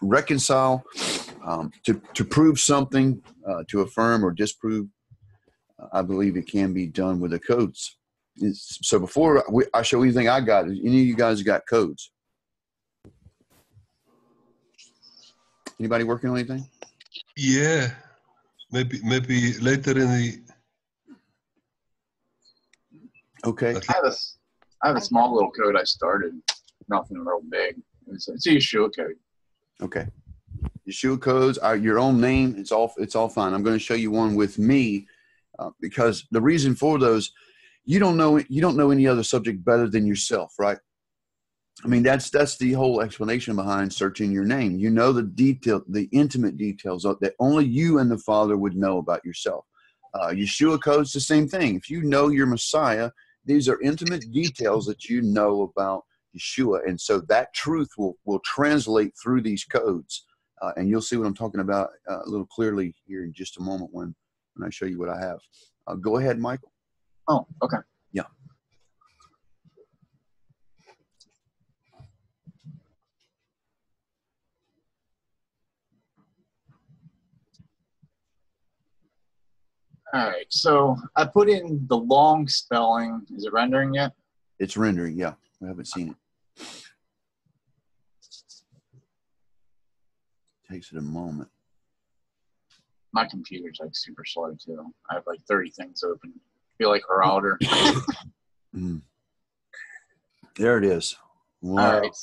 reconcile, um, to to prove something, uh, to affirm or disprove. I believe it can be done with the codes. It's, so before we, I show anything I got, any of you guys got codes? Anybody working on anything? Yeah, maybe maybe later in the. Okay. I have a, I have a small little code I started. Nothing real big. It's, it's a Yeshua code. Okay. Yeshua codes are your own name. It's all it's all fine. I'm going to show you one with me uh, because the reason for those, you don't know you don't know any other subject better than yourself, right? I mean that's that's the whole explanation behind searching your name. You know the detail, the intimate details that only you and the Father would know about yourself. Uh, Yeshua codes the same thing. If you know your Messiah, these are intimate details that you know about Yeshua, and so that truth will will translate through these codes, uh, and you'll see what I'm talking about uh, a little clearly here in just a moment when when I show you what I have. Uh, go ahead, Michael. Oh, okay. Yeah. All right. So I put in the long spelling. Is it rendering yet? It's rendering. Yeah, we haven't seen it. Takes it a moment. My computer's like super slow too. I have like 30 things open. feel like Geralder. Mm. There it is. Wow. All right.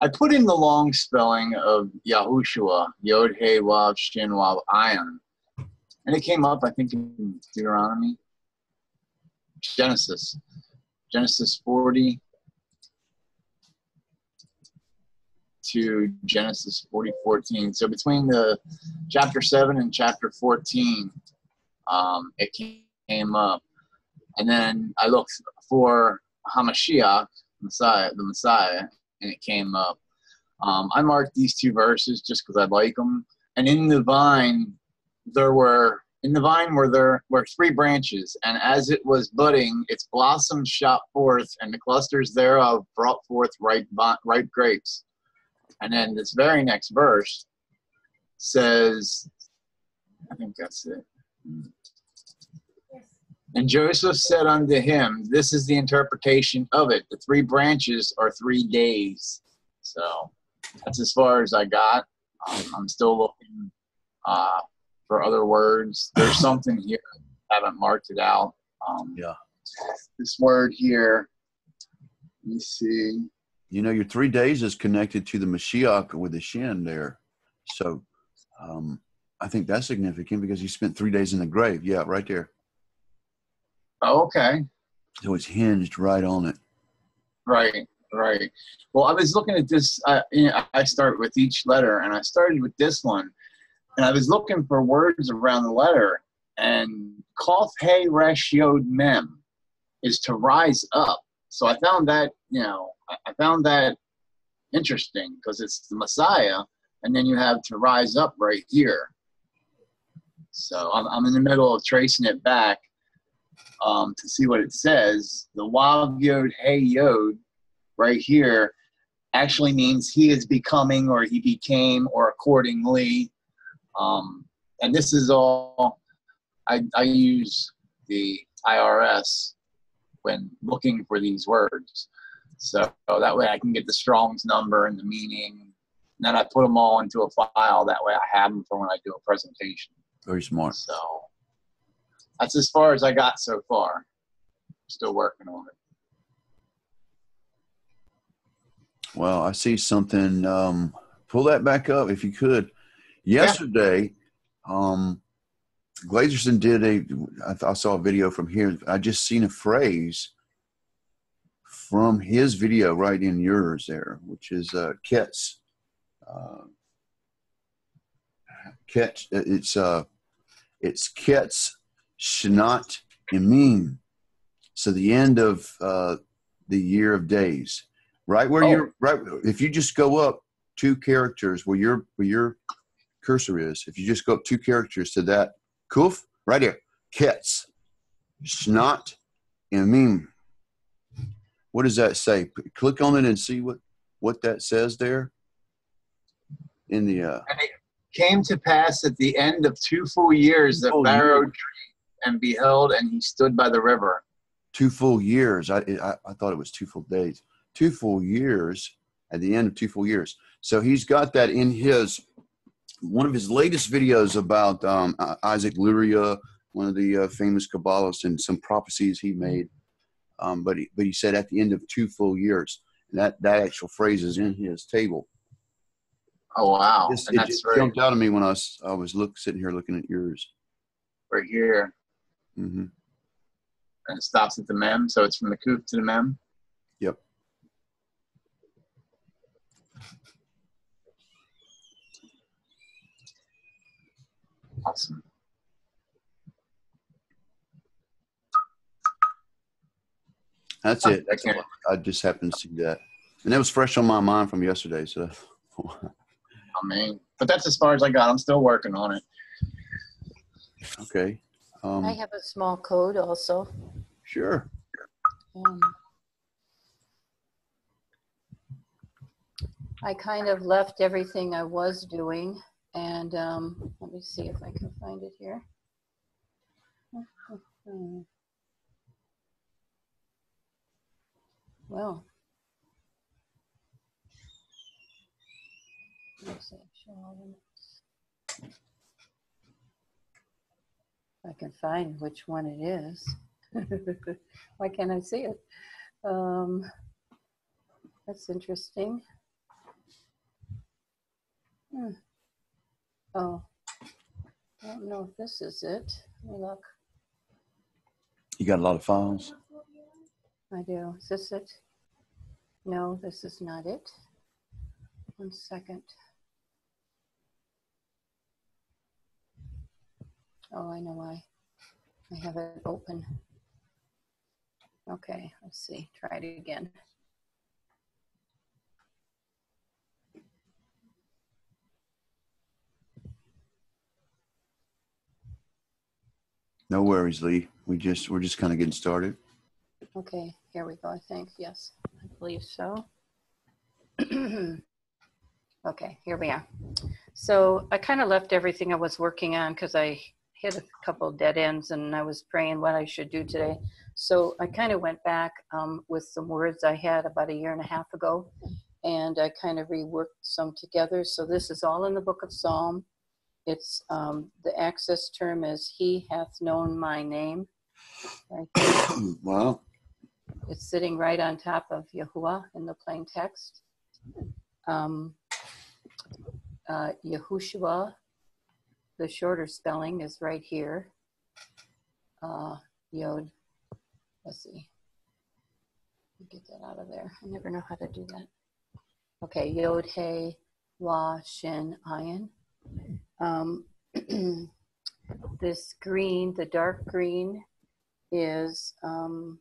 I put in the long spelling of Yahushua, Yod He Wav Shin Wav Ayin, and it came up. I think in Deuteronomy, Genesis, Genesis 40 to Genesis 40 14. So between the chapter 7 and chapter 14, um, it came up. And then I looked for Hamashiach, Messiah, the Messiah, and it came up. Um, I marked these two verses just because I like them. And in the vine, there were in the vine were there were three branches, and as it was budding, its blossoms shot forth, and the clusters thereof brought forth ripe ripe grapes. And then this very next verse says, I think that's it. And Joseph said unto him, This is the interpretation of it. The three branches are three days. So that's as far as I got. Um, I'm still looking uh, for other words. There's something here. I haven't marked it out. Um, Yeah. This word here, let me see. You know, your three days is connected to the Mashiach with the Shin there. So um, I think that's significant because he spent three days in the grave. Yeah, right there. Oh, okay. So it's hinged right on it. Right, right. Well, I was looking at this. Uh, you know, I start with each letter, and I started with this one, and I was looking for words around the letter, and Kof He Resh Yod Mem is to rise up. So I found that, you know, I- found that interesting because it's the Messiah, and then you have to rise up right here. So I'm, I'm in the middle of tracing it back um, to see what it says. The Wav Yod Hey Yod right here actually means he is becoming or he became or accordingly. Um, and this is all, I, I use the IRS when looking for these words. So that way I can get the Strong's number and the meaning. And then I put them all into a file. That way I have them for when I do a presentation. Very smart. So that's as far as I got so far. Still working on it. Well, I see something. Um, pull that back up if you could. Yesterday, um, Glazerson did a. I, th- I saw a video from here. I just seen a phrase from his video right in yours there, which is uh, Ketz. Uh, Ketz. It's uh, it's Ketz Shnat Imim. So the end of uh, the year of days right where Oh. you're right if you just go up two characters where your where your cursor is if you just go up two characters to that kuf right here ketz snot and meme what does that say P- click on it and see what what that says there in the uh, And it came to pass at the end of two full years that Oh, Pharaoh dreamed and beheld, and he stood by the river. two full years. I, I I thought it was two full days. Two full years at the end of two full years. So he's got that in his one of his latest videos about um, Isaac Luria, one of the uh, famous Kabbalists, and some prophecies he made. Um, but he but he said at the end of two full years. And that that actual phrase is in his table. Oh wow! And it that's just right, jumped out at me when I was I was look sitting here looking at yours. right here, hmm and it stops at the mem. So it's from the kuf to the mem. Yep. Awesome. That's it. I can't- I just happened to see that, and that was fresh on my mind from yesterday. So. I mean, but that's as far as I got. I'm still working on it. Okay. Um, I have a small code also. sure. Um, I kind of left everything I was doing and um, let me see if I can find it here. Well. let's see, show. I can find which one it is. Why can't I see it? Um, that's interesting. Hmm. Oh, I don't know if this is it. Let me look. You got a lot of files. I do. Is this it? No, this is not it. One second. Oh, I know why. I have it open. Okay, let's see. Try it again. No worries, Lee. We just we're just kind of getting started. Okay, here we go, I think. Yes, I believe so. okay, here we are. So I kind of left everything I was working on because I hit a couple dead ends and I was praying what I should do today. So I kind of went back um, with some words I had about a year and a half ago and I kind of reworked some together. So this is all in the book of Psalm. It's um, the access term is He hath known my name. Right wow. It's sitting right on top of Yahuwah in the plain text. Um, uh, Yahushua, the shorter spelling is right here. Uh, Yod, let's see. Get that out of there. I never know how to do that. Okay, Yod, He, Wa, Shin, Ayin. Um, this green, the dark green, is um,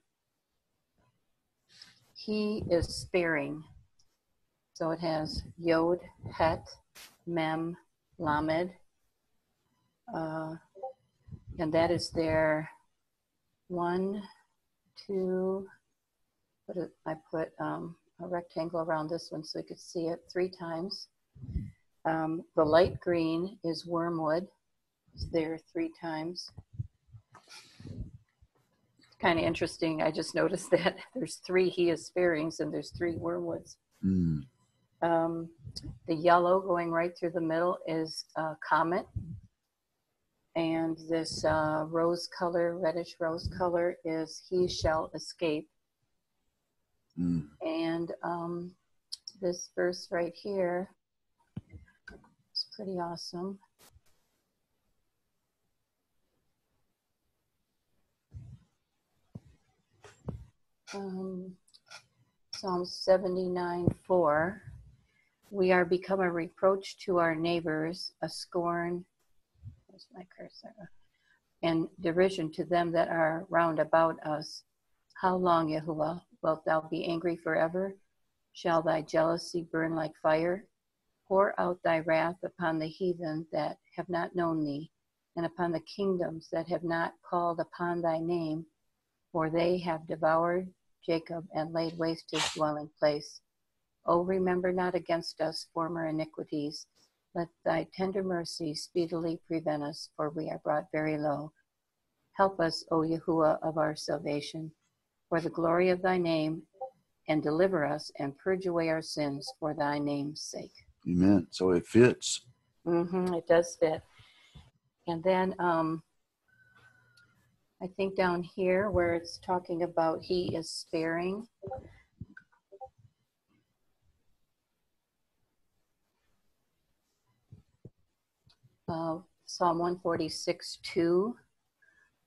he is sparing. So it has Yod, Het, Mem, Lamed. Uh, and that is their one, two, I put um, a rectangle around this one so you could see it three times. Um, the light green is wormwood. It's there three times. Kind of interesting. I just noticed that there's three he is sparings and there's three wormwoods. Mm. Um, the yellow going right through the middle is uh, comet. And this uh, rose color, reddish rose color, is he shall escape. Mm. And um, this verse right here pretty awesome. Um, Psalm 79 4. We are become a reproach to our neighbors, a scorn, where's my cursor? And derision to them that are round about us. How long, Yahuwah, wilt thou be angry forever? Shall thy jealousy burn like fire? Pour out thy wrath upon the heathen that have not known thee, and upon the kingdoms that have not called upon thy name, for they have devoured Jacob and laid waste his dwelling place. O remember not against us former iniquities, Let thy tender mercy speedily prevent us, for we are brought very low. Help us, O Yahuwah of our salvation, for the glory of thy name, and deliver us and purge away our sins for thy name's sake. Amen. So it fits. Mm-hmm, it does fit. And then um, I think down here where it's talking about he is sparing. Uh, Psalm 146 2.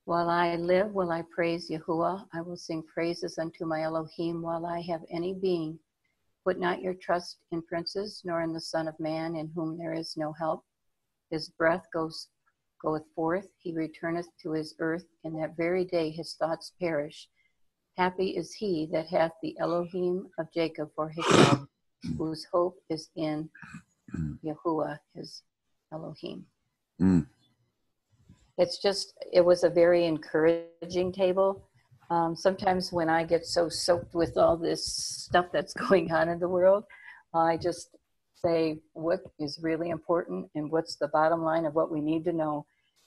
While I live, will I praise Yahuwah. I will sing praises unto my Elohim while I have any being. Put not your trust in princes, nor in the Son of Man, in whom there is no help. His breath goes goeth forth, he returneth to his earth, in that very day his thoughts perish. Happy is he that hath the Elohim of Jacob for his help, whose hope is in Yahuwah, his Elohim. Mm. It's just, it was a very encouraging table. Um, sometimes when I get so soaked with all this stuff that's going on in the world, I just say what is really important and what's the bottom line of what we need to know.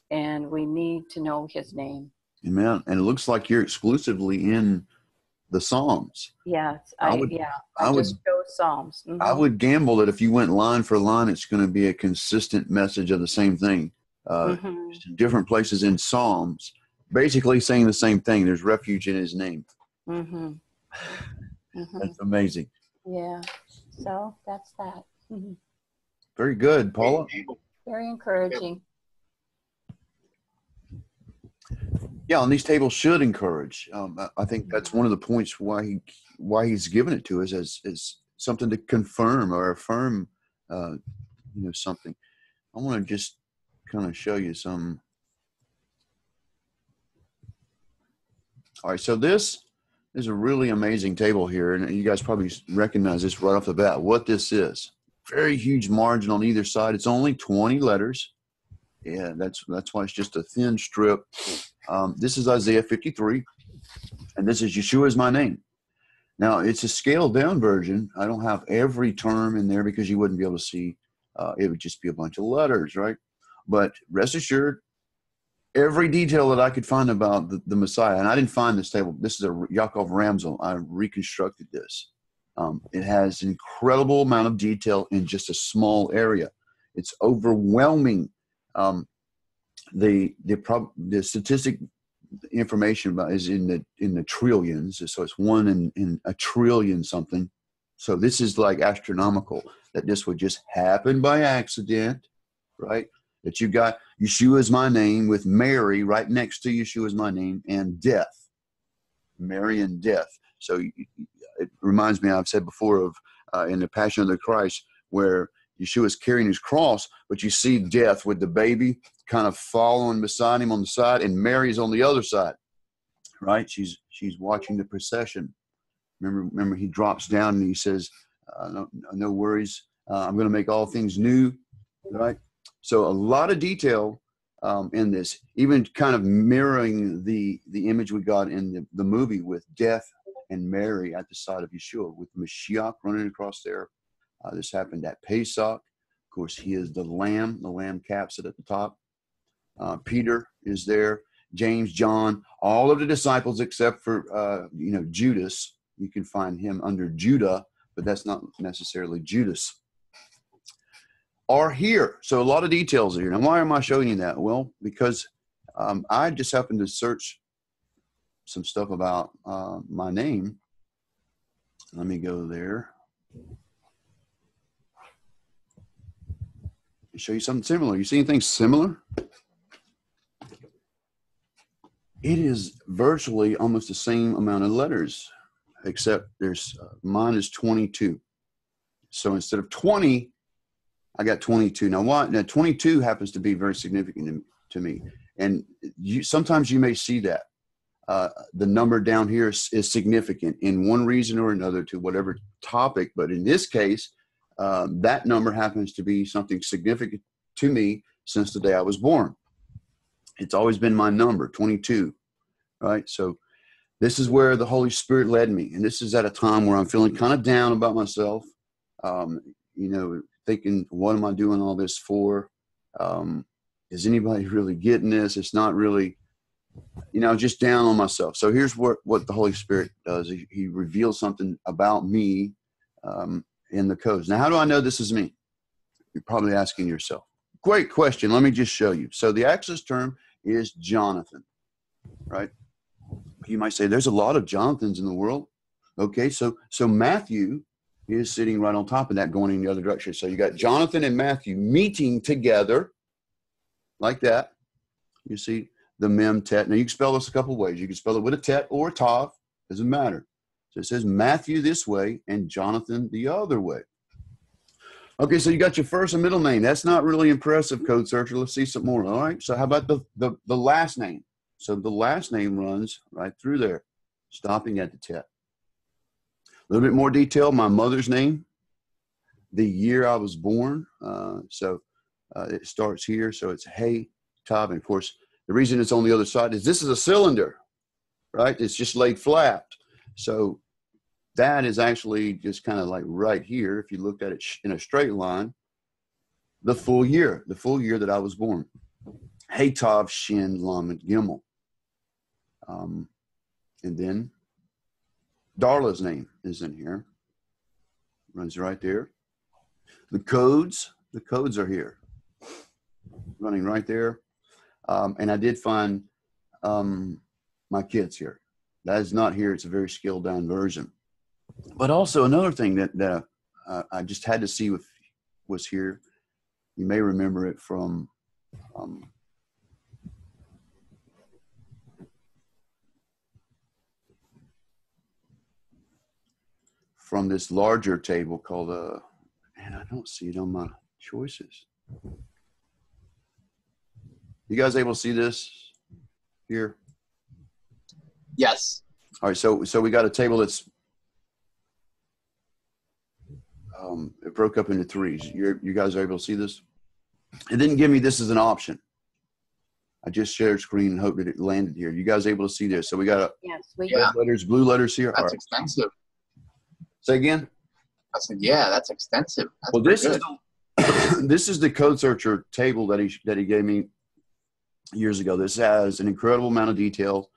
And we need to know his name. Amen. And it looks like you're exclusively in the Psalms. Yeah, I, I would- yeah. I, I would- just chose Psalms. Mhm. I would gamble that if you went line for line, it's going to be a consistent message of the same thing. Uh, Mhm. different places in Psalms, basically saying the same thing. There's refuge in His name. Mhm. Mhm. That's amazing. Yeah. So that's that. Mhm. Very good, Paula. Very encouraging. Yeah, and these tables should encourage. Um, I- think that's one of the points why he why he's given it to us as as something to confirm or affirm, uh, you know, something. I want to just kind of show you some. All right, so this is a really amazing table here, and you guys probably recognize this right off the bat. What this is? Very huge margin on either side. It's only 20 letters. Yeah, that's that's why it's just a thin strip. Um, this is Isaiah 53, and this is Yeshua is my name. Now it's a scaled down version. I don't have every term in there because you wouldn't be able to see. Uh, it would just be a bunch of letters, right? But rest assured, every detail that I could find about the, the Messiah, and I didn't find this table. This is a Yaakov Rambsel. I reconstructed this. Um, it has an incredible amount of detail in just a small area. It's overwhelming. Um, the the prob- the statistic information about is in the in the trillions. So it's one in, in a trillion something. So this is like astronomical that this would just happen by accident, right? That you got Yeshua is my name with Mary right next to Yeshua is my name and death, Mary and death. So it reminds me, I've said before of uh, in the Passion of the Christ where Yeshua is carrying his cross, but you see death with the baby kind of following beside him on the side, and Mary's on the other side, right? She's she's watching the procession. Remember, remember, he drops down and he says, uh, no, "No worries, uh, I'm going to make all things new." Right. So a lot of detail um, in this, even kind of mirroring the the image we got in the, the movie with death and Mary at the side of Yeshua, with Mashiach running across there. Uh, this happened at Pesach. Of course, he is the lamb. The lamb caps it at the top. Uh, Peter is there. James, John, all of the disciples except for uh, you know Judas. You can find him under Judah, but that's not necessarily Judas. Are here. So a lot of details here. Now, why am I showing you that? Well, because um, I just happened to search some stuff about uh, my name. Let me go there. show you something similar. You see anything similar? It is virtually almost the same amount of letters, except there's uh, mine is 22. So instead of 20, I got 22. Now, what? Now, 22 happens to be very significant to, me, and you sometimes you may see that uh, the number down here is, is significant in one reason or another to whatever topic. But in this case, um, that number happens to be something significant to me since the day I was born. It's always been my number, 22, right? So this is where the Holy Spirit led me. And this is at a time where I'm feeling kind of down about myself. Um, you know, thinking, what am I doing all this for? Um, is anybody really getting this? It's not really, you know, just down on myself. So here's what, what the Holy Spirit does. He, he reveals something about me um, in the codes. Now, how do I know this is me? You're probably asking yourself. Great question. Let me just show you. So the access term is Jonathan, right? You might say there's a lot of Jonathans in the world. Okay, so so Matthew is sitting right on top of that, going in the other direction. So you got Jonathan and Matthew meeting together, like that. You see the mem tet. Now you can spell this a couple ways. You can spell it with a tet or a tav. Doesn't matter. So it says Matthew this way and Jonathan the other way. Okay, so you got your first and middle name. That's not really impressive, code searcher. Let's see some more. All right. So how about the the, the last name? So the last name runs right through there, stopping at the tet. A little bit more detail. My mother's name, the year I was born. Uh, so uh, it starts here. So it's Hey Tav. And of course, the reason it's on the other side is this is a cylinder, right? It's just laid flat. So that is actually just kind of like right here. If you looked at it in a straight line, the full year, the full year that I was born. Hey Tav Shin Lamed Gimel. Um, and then Darla's name is in here. Runs right there. The codes, the codes are here. Running right there. Um, and I did find um, my kids here. That is not here. It's a very scaled down version. But also another thing that, that uh, I just had to see with was here. You may remember it from um, from this larger table called uh and I don't see it on my choices. You guys able to see this here? Yes. All right, so so we got a table that's um, it broke up into threes. You you guys are able to see this? It didn't give me this as an option. I just shared screen and hoped that it landed here. You guys able to see this? So we got a Yes, we Yeah. red letters, blue letters here. That's right. expensive. Say again. I said, yeah, that's extensive. That's Well, this is the, this is the code searcher table that he that he gave me years ago. This has an incredible amount of detail.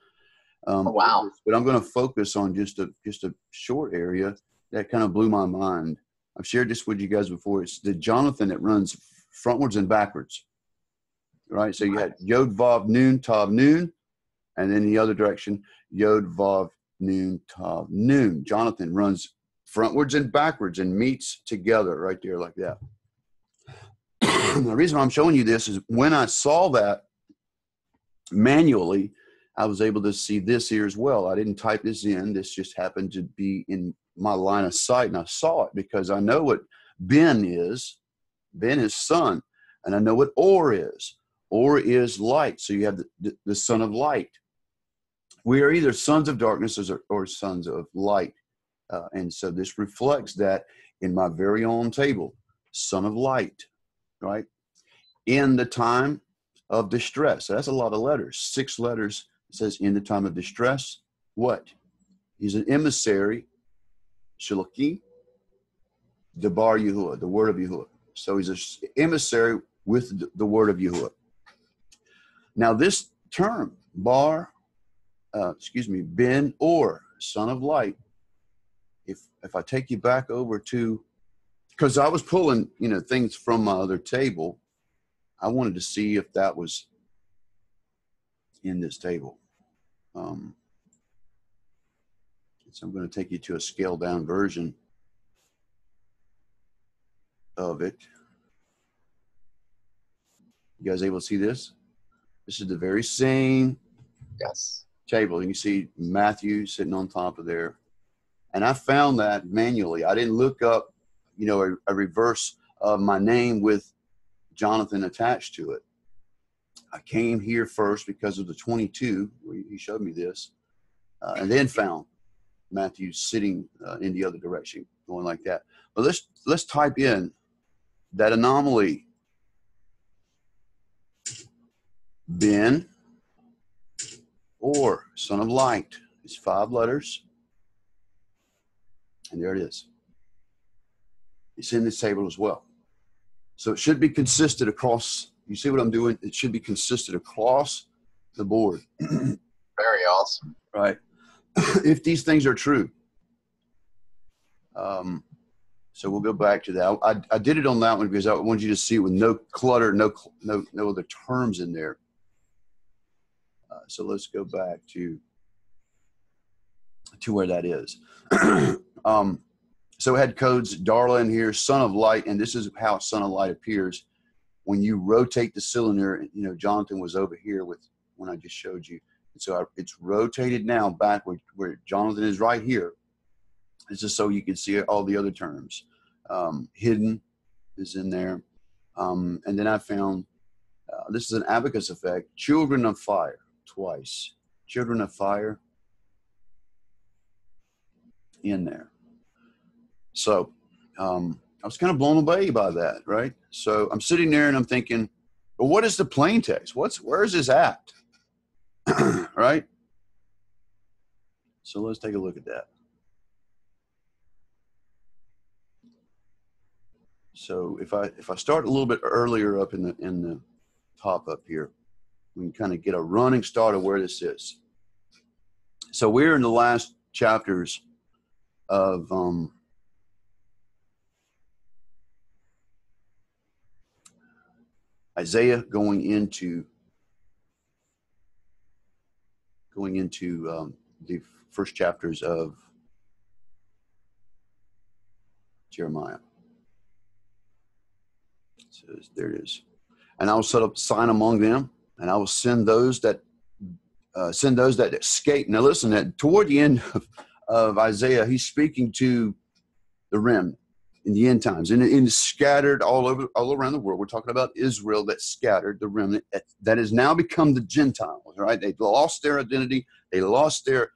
Um, Oh, wow. But I'm going to focus on just a just a short area that kind of blew my mind. I've shared this with you guys before. It's the Jonathan that runs frontwards and backwards. Right. So you had Yod Vav Noon Tav Noon, and then the other direction Yod Vav Noon Tav Noon. Jonathan runs frontwards and backwards and meets together right there like that. the reason I'm showing you this is when I saw that manually, I was able to see this here as well. I didn't type this in. This just happened to be in my line of sight, and I saw it because I know what Ben is. Ben is sun, and I know what Or is. Or is light. So you have the, the, the son of light. We are either sons of darkness or, or sons of light. Uh, and so this reflects that in my very own table, son of light, right? In the time of distress. So that's a lot of letters, six letters. It says in the time of distress. What? He's an emissary, Shilaki, Debar Yahuwah, the word of Yahuwah. So he's an emissary with the word of Yahuwah. Now, this term, Bar, uh, excuse me, Ben or son of light, if if I take you back over to, because I was pulling you know things from my other table, I wanted to see if that was in this table. Um, so I'm going to take you to a scaled down version of it. You guys able to see this? This is the very same yes. table. You can see Matthew sitting on top of there. And I found that manually. I didn't look up, you know, a, a reverse of my name with Jonathan attached to it. I came here first because of the 22. He showed me this, uh, and then found Matthew sitting uh, in the other direction, going like that. But let's let's type in that anomaly. Ben or son of light. It's five letters. And there it is. It's in this table as well. So it should be consistent across. You see what I'm doing? It should be consistent across the board, Very awesome. right? if these things are true. Um, so we'll go back to that. I, I did it on that one because I wanted you to see it with no clutter, no no no other terms in there. Uh, so let's go back to to where that is. um, so it had codes Darla in here, Son of Light, and this is how Son of Light appears when you rotate the cylinder. You know, Jonathan was over here with when I just showed you. And so I, it's rotated now back where, Jonathan is right here. It's just so you can see all the other terms. Um, hidden is in there. Um, and then I found uh, this is an abacus effect children of fire twice. Children of fire in there. So um, I was kind of blown away by that, right? So I'm sitting there and I'm thinking, well, what is the plain text? What's where is this at? right? So let's take a look at that. So if I if I start a little bit earlier up in the in the top up here, we can kind of get a running start of where this is. So we're in the last chapters of um, Isaiah going into going into um, the first chapters of Jeremiah. So there it is. And I will set up a sign among them, and I will send those that uh, send those that escape. Now listen, that toward the end of, of Isaiah, he's speaking to the remnant in the end times, and, and scattered all over all around the world. We're talking about Israel that scattered the remnant that, that has now become the Gentiles. Right? They lost their identity. They lost their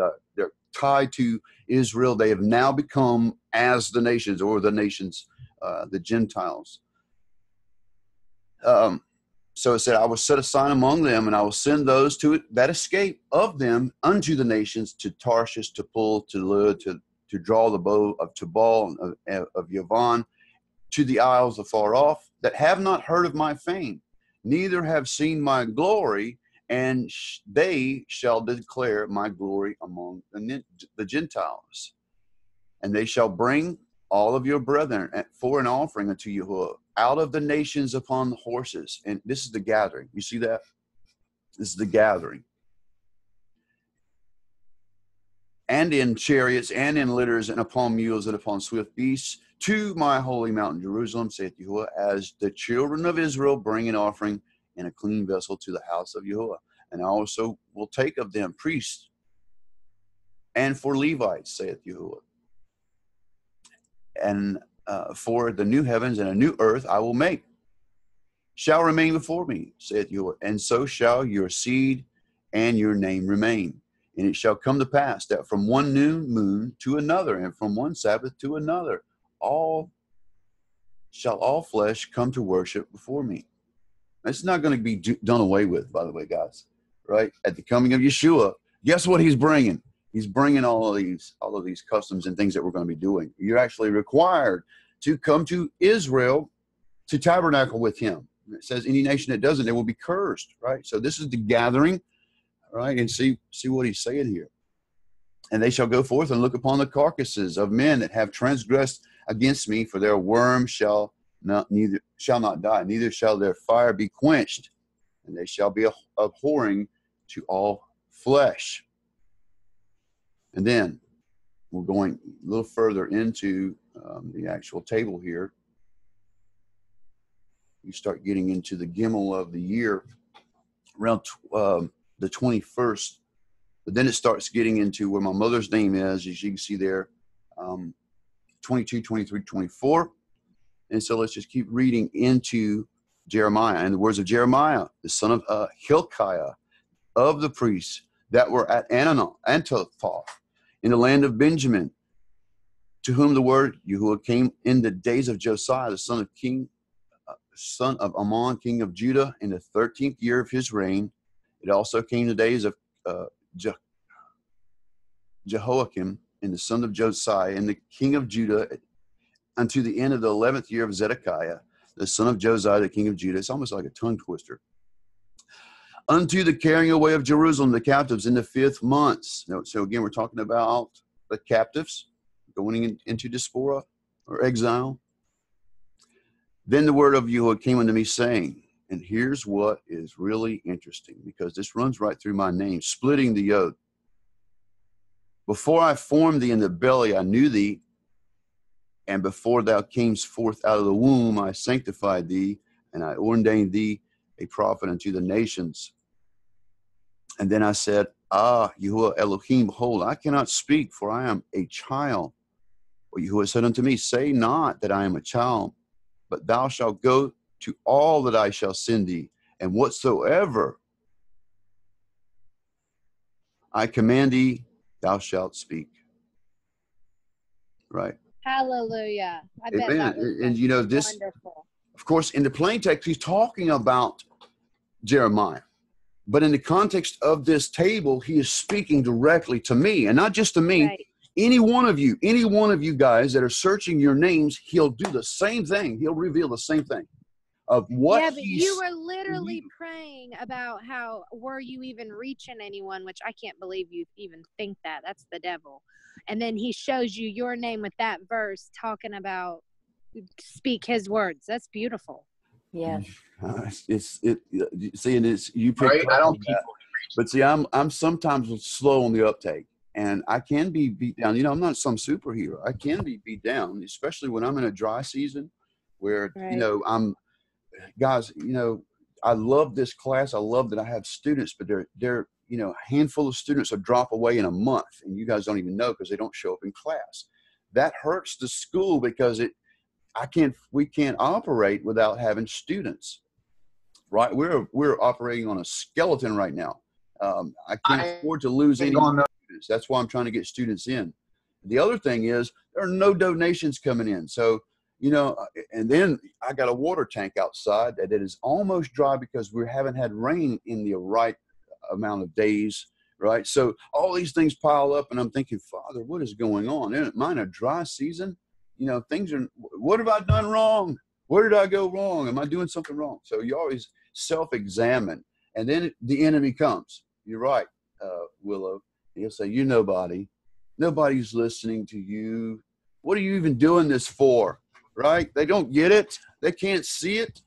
uh, their tie to Israel. They have now become as the nations or the nations, uh, the Gentiles. Um, so it said, I will set a sign among them, and I will send those to that escape of them unto the nations, to Tarshish, to Pul, to Lud, to to draw the bow of Tubal of, of Yavon, to the isles afar off, that have not heard of my fame, neither have seen my glory, and sh- they shall declare my glory among the, the Gentiles. And they shall bring all of your brethren for an offering unto Yahuwah out of the nations upon the horses. And this is the gathering. You see that? This is the gathering. And in chariots and in litters and upon mules and upon swift beasts to my holy mountain Jerusalem, saith Yahuwah, as the children of Israel bring an offering in a clean vessel to the house of Yahuwah. And I also will take of them priests and for Levites, saith Yahuwah. And uh, for the new heavens and a new earth I will make, shall remain before me, saith Yahuwah. And so shall your seed and your name remain. And it shall come to pass that from one new moon to another, and from one Sabbath to another, all shall all flesh come to worship before me. It's not going to be done away with, by the way, guys. Right at the coming of Yeshua, guess what he's bringing? He's bringing all of these, all of these customs and things that we're going to be doing. You're actually required to come to Israel to tabernacle with him. It says any nation that doesn't, they will be cursed. Right. So this is the gathering right? And see see what he's saying here. And they shall go forth and look upon the carcasses of men that have transgressed against me, for their worm shall not neither shall not die, neither shall their fire be quenched, and they shall be abhorring to all flesh. And then we're going a little further into um, the actual table here. You start getting into the Gimel of the year around um, the 21st. But then it starts getting into where my mother's name is, as you can see there, um, 22, 23, 24. And so let's just keep reading into Jeremiah. And the words of Jeremiah, the son of uh, Hilkiah, of the priests that were at Anathoth in the land of Benjamin, to whom the word Yahuwah came in the days of Josiah, the son of King, uh, son of Amon, king of Judah, in the thirteenth year of his reign, it also came the days of uh, Je- Jehoiakim and the son of Josiah and the king of Judah unto the end of the eleventh year of Zedekiah the son of Josiah, the king of Judah. It's almost like a tongue twister. Unto the carrying away of Jerusalem, the captives, in the fifth month. So, again, we're talking about the captives going in, into diaspora or exile. Then the word of Yahuwah came unto me, saying, and here's what is really interesting because this runs right through my name splitting the yoke. Before I formed thee in the belly, I knew thee. And before thou camest forth out of the womb, I sanctified thee, and I ordained thee a prophet unto the nations. And then I said, Ah, Yahuwah Elohim, behold, I cannot speak, for I am a child. But Yahuwah said unto me, Say not that I am a child, but thou shalt go to all that I shall send thee, and whatsoever I command thee, thou shalt speak. Right. Hallelujah. I bet Amen. and, and you know this. Wonderful. Of course, in the plain text, he's talking about Jeremiah. But in the context of this table, he is speaking directly to me, and not just to me. Right. Any one of you, any one of you guys that are searching your names, he'll do the same thing. He'll reveal the same thing of what yeah but you were literally praying about how were you even reaching anyone which i can't believe you even think that that's the devil and then he shows you your name with that verse talking about speak his words that's beautiful yeah uh, it's it see and it's you pick right? i don't but see i'm i'm sometimes slow on the uptake and i can be beat down you know i'm not some superhero i can be beat down especially when i'm in a dry season where right. you know i'm guys, you know, I love this class. I love that I have students, but they're they're you know a handful of students will drop away in a month, and you guys don't even know because they don't show up in class. That hurts the school because it I can't we can't operate without having students. Right? We're we're operating on a skeleton right now. Um, I can't I afford to lose any students. That's why I'm trying to get students in. The other thing is there are no donations coming in, so you know, uh, and then I got a water tank outside that it is almost dry because we haven't had rain in the right amount of days, right? So all these things pile up, and I'm thinking, Father, what is going on? Isn't mine a dry season? You know, things are. What have I done wrong? Where did I go wrong? Am I doing something wrong? So you always self-examine, and then the enemy comes. You're right, uh, Willow. He'll say, You're nobody. Nobody's listening to you. What are you even doing this for?" right? They don't get it, they can't see it.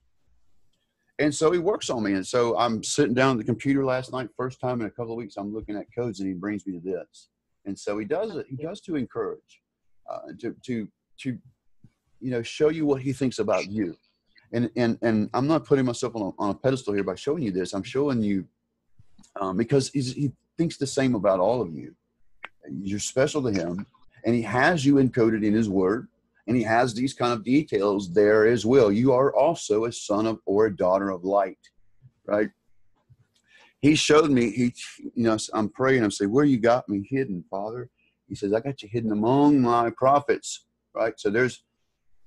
And so he works on me. And so I'm sitting down at the computer last night, first time in a couple of weeks, I'm looking at codes and he brings me to this. And so he does it, he does to encourage, uh, to, to, to, you know, show you what he thinks about you. And, and, and I'm not putting myself on a, on a pedestal here by showing you this. I'm showing you um, because he thinks the same about all of you. You're special to him, and he has you encoded in his word and he has these kind of details there as well. You are also a son of or a daughter of light, right? He showed me, he, you know, I'm praying, I'm saying, where you got me hidden, Father? He says, I got you hidden among my prophets, right? So there's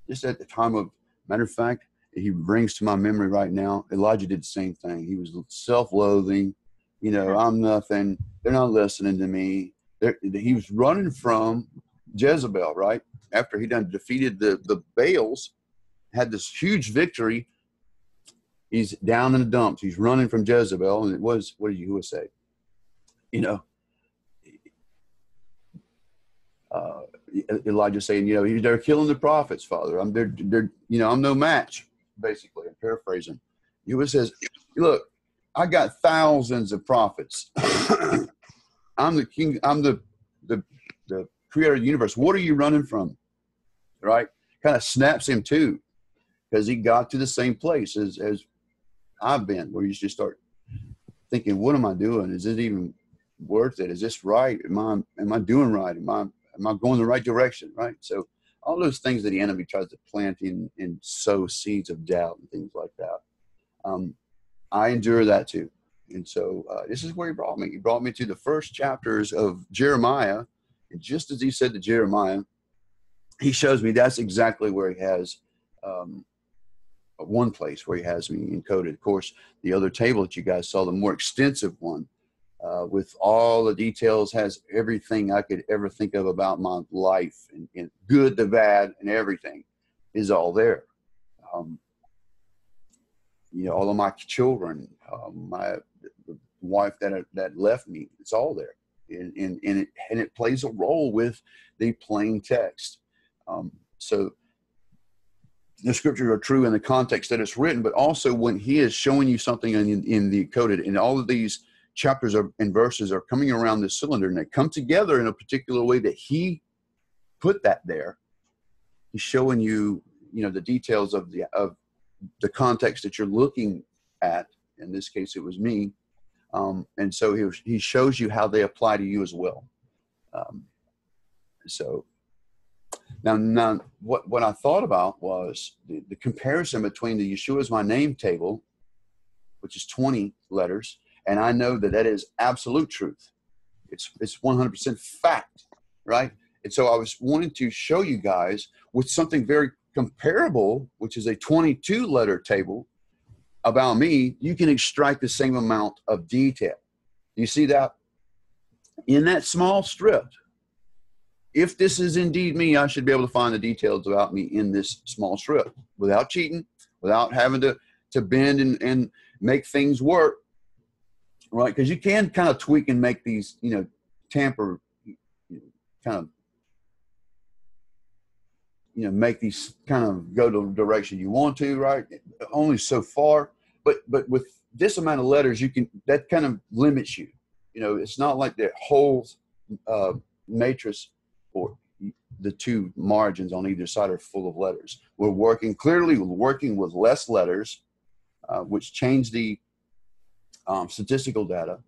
just at the time of, matter of fact, he brings to my memory right now, Elijah did the same thing. He was self-loathing, you know, I'm nothing. They're not listening to me. They're, he was running from Jezebel, right? after he done defeated the the Baals, had this huge victory. He's down in the dumps. He's running from Jezebel, and it was what did you say? You know, uh, Elijah saying, you know, they're killing the prophets, Father. I'm they're, they're you know I'm no match. Basically, I'm paraphrasing. He says, look, I got thousands of prophets. I'm the king. I'm the the the creator of the universe. What are you running from? right? Kind of snaps him too, because he got to the same place as as I've been, where you just start thinking, "What am I doing? Is it even worth it? Is this right? Am I am I doing right? Am I am I going the right direction? Right?" So all those things that the enemy tries to plant in and sow seeds of doubt and things like that. Um, I endure that too. And so uh, this is where he brought me. He brought me to the first chapters of Jeremiah. And just as he said to Jeremiah, he shows me that's exactly where he has um, one place where he has me encoded. Of course, the other table that you guys saw, the more extensive one, uh, with all the details, has everything I could ever think of about my life, and, and good, the bad, and everything is all there. Um, you know, all of my children, um, my wife that that left me. It's all there, and and, and it and it plays a role with the plain text. Um, so the scriptures are true in the context that it's written, but also when he is showing you something in, in the coded, and all of these chapters are, and verses are coming around this cylinder, and they come together in a particular way that he put that there. He's showing you, you know, the details of the of the context that you're looking at. In this case, it was me, um, and so he he shows you how they apply to you as well. Um, so now, now what, what I thought about was the, the comparison between the Yeshua is my name table, which is 20 letters, and I know that that is absolute truth. It's, it's 100% fact, right? And so I was wanting to show you guys with something very comparable, which is a 22 letter table about me, you can extract the same amount of detail. You see that? In that small strip, if this is indeed me, I should be able to find the details about me in this small strip without cheating, without having to, to bend and, and make things work. Right? Because you can kind of tweak and make these, you know, tamper, kind of, you know, make these kind of go the direction you want to, right? Only so far. But but with this amount of letters, you can that kind of limits you. You know, it's not like the whole uh, matrix or the two margins on either side are full of letters. We're working clearly, working with less letters, uh, which change the um, statistical data.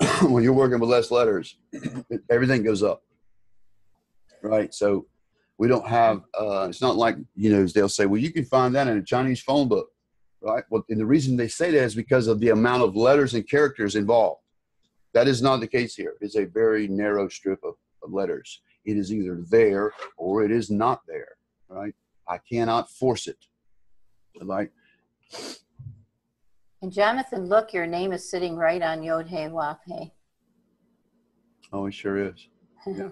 when you're working with less letters, everything goes up, right? So we don't have. Uh, it's not like you know they'll say, well, you can find that in a Chinese phone book, right? Well, and the reason they say that is because of the amount of letters and characters involved. That is not the case here. It's a very narrow strip of, of letters it is either there or it is not there, right? I cannot force it. Like, and Jonathan, look, your name is sitting right on Yod Hey Wav Hey. Oh, it sure is. Yeah.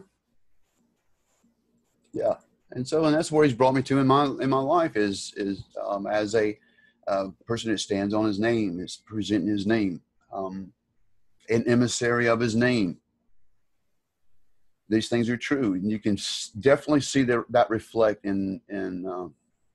yeah. And so, and that's where he's brought me to in my in my life is is um, as a uh, person that stands on his name, is presenting his name, um, an emissary of his name, these things are true. And you can definitely see that, that reflect in, in uh,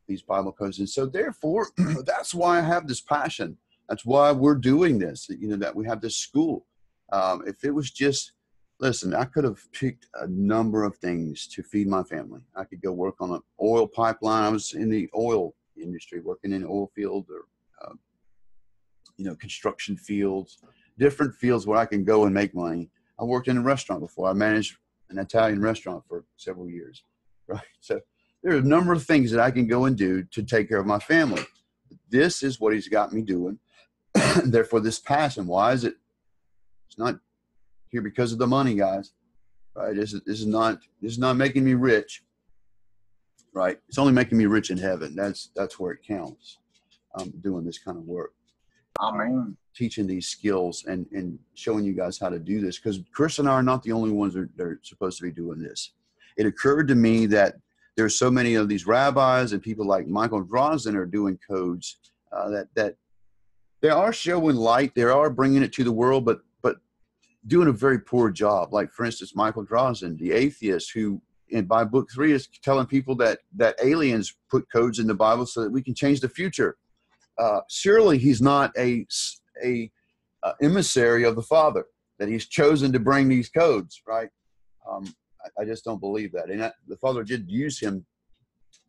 these Bible codes. And so therefore, that's why I have this passion. That's why we're doing this, you know, that we have this school. Um, if it was just, listen, I could have picked a number of things to feed my family. I could go work on an oil pipeline. I was in the oil industry, working in oil field or, uh, you know, construction fields, different fields where I can go and make money. I worked in a restaurant before. I managed an Italian restaurant for several years, right? So there are a number of things that I can go and do to take care of my family. This is what he's got me doing. Therefore, this passion. Why is it? It's not here because of the money, guys. Right? This is this is not this is not making me rich. Right? It's only making me rich in heaven. That's that's where it counts. I'm doing this kind of work. Amen. Teaching these skills and, and showing you guys how to do this because Chris and I are not the only ones that are, supposed to be doing this. It occurred to me that there's so many of these rabbis and people like Michael Drosnin are doing codes uh, that that they are showing light, they are bringing it to the world, but but doing a very poor job. Like for instance, Michael Drosnin, the atheist who in by book three is telling people that that aliens put codes in the Bible so that we can change the future uh, surely he's not a, a uh, emissary of the Father, that he's chosen to bring these codes, right? Um, I, I, just don't believe that. And I, the Father did use him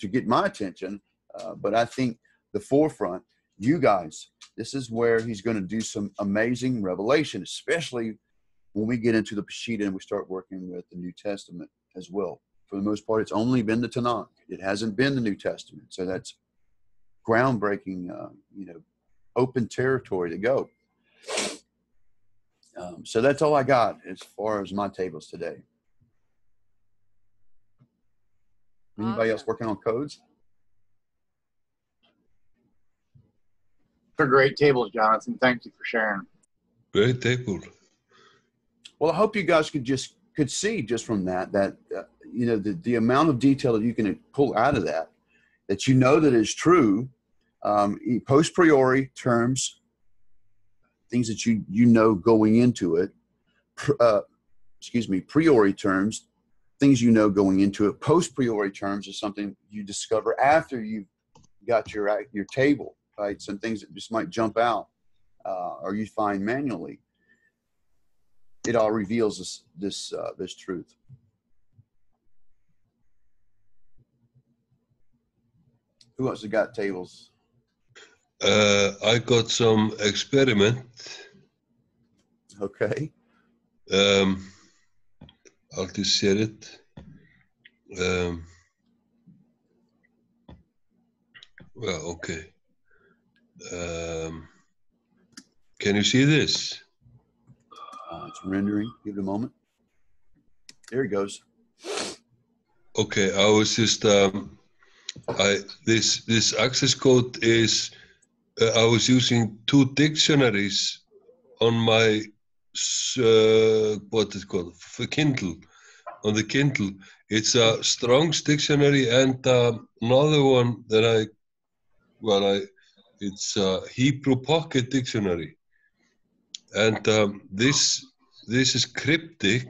to get my attention, uh, but I think the forefront, you guys, this is where he's going to do some amazing revelation, especially when we get into the Peshitta and we start working with the New Testament as well. For the most part, it's only been the Tanakh. It hasn't been the New Testament. So that's groundbreaking, uh, you know, open territory to go. Um, so that's all I got as far as my tables today. Anybody else working on codes? They're great tables, Jonathan. Thank you for sharing. Great table. Well, I hope you guys could just could see just from that that uh, you know the, the amount of detail that you can pull out of that that you know that is true Um, post priori terms, things that you you know going into it. Uh, excuse me, priori terms, things you know going into it. Post priori terms is something you discover after you've got your your table, right? Some things that just might jump out, uh, or you find manually. It all reveals this this uh, this truth. Who else has got tables? Uh, I got some experiment. Okay. Um, I'll just share it. Um, well, okay. Um, can you see this? Uh, it's rendering. Give it a moment. There he goes. Okay, I was just um, I this this access code is uh, I was using two dictionaries on my uh, what is it called for Kindle on the Kindle. It's a Strong's dictionary and um, another one that I well I it's a Hebrew Pocket Dictionary, and um, this this is cryptic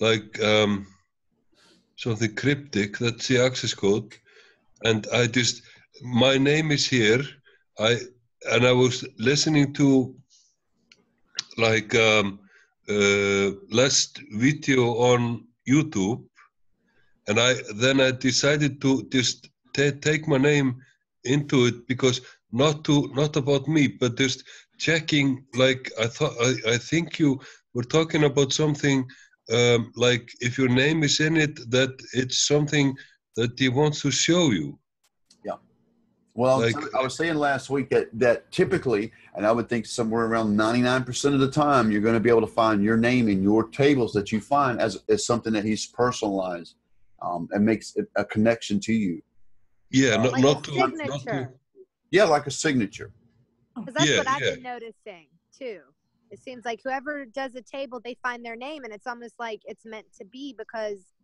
like um, something cryptic. That's the access code, and I just my name is here. I and I was listening to like um, uh, last video on YouTube, and I then I decided to just ta take my name into it because not to not about me, but just checking. Like I thought, I, I think you were talking about something um, like if your name is in it, that it's something that he wants to show you. Yeah. Well, Like- I was saying last week that that typically, and I would think somewhere around ninety nine percent of the time, you're going to be able to find your name in your tables that you find as as something that he's personalized um, and makes a connection to you. Yeah, not, Like not a to, not to. Yeah, like a signature. Because that's Yeah, what I've yeah. been noticing too. It seems like whoever does a table, they find their name, and it's almost like it's meant to be because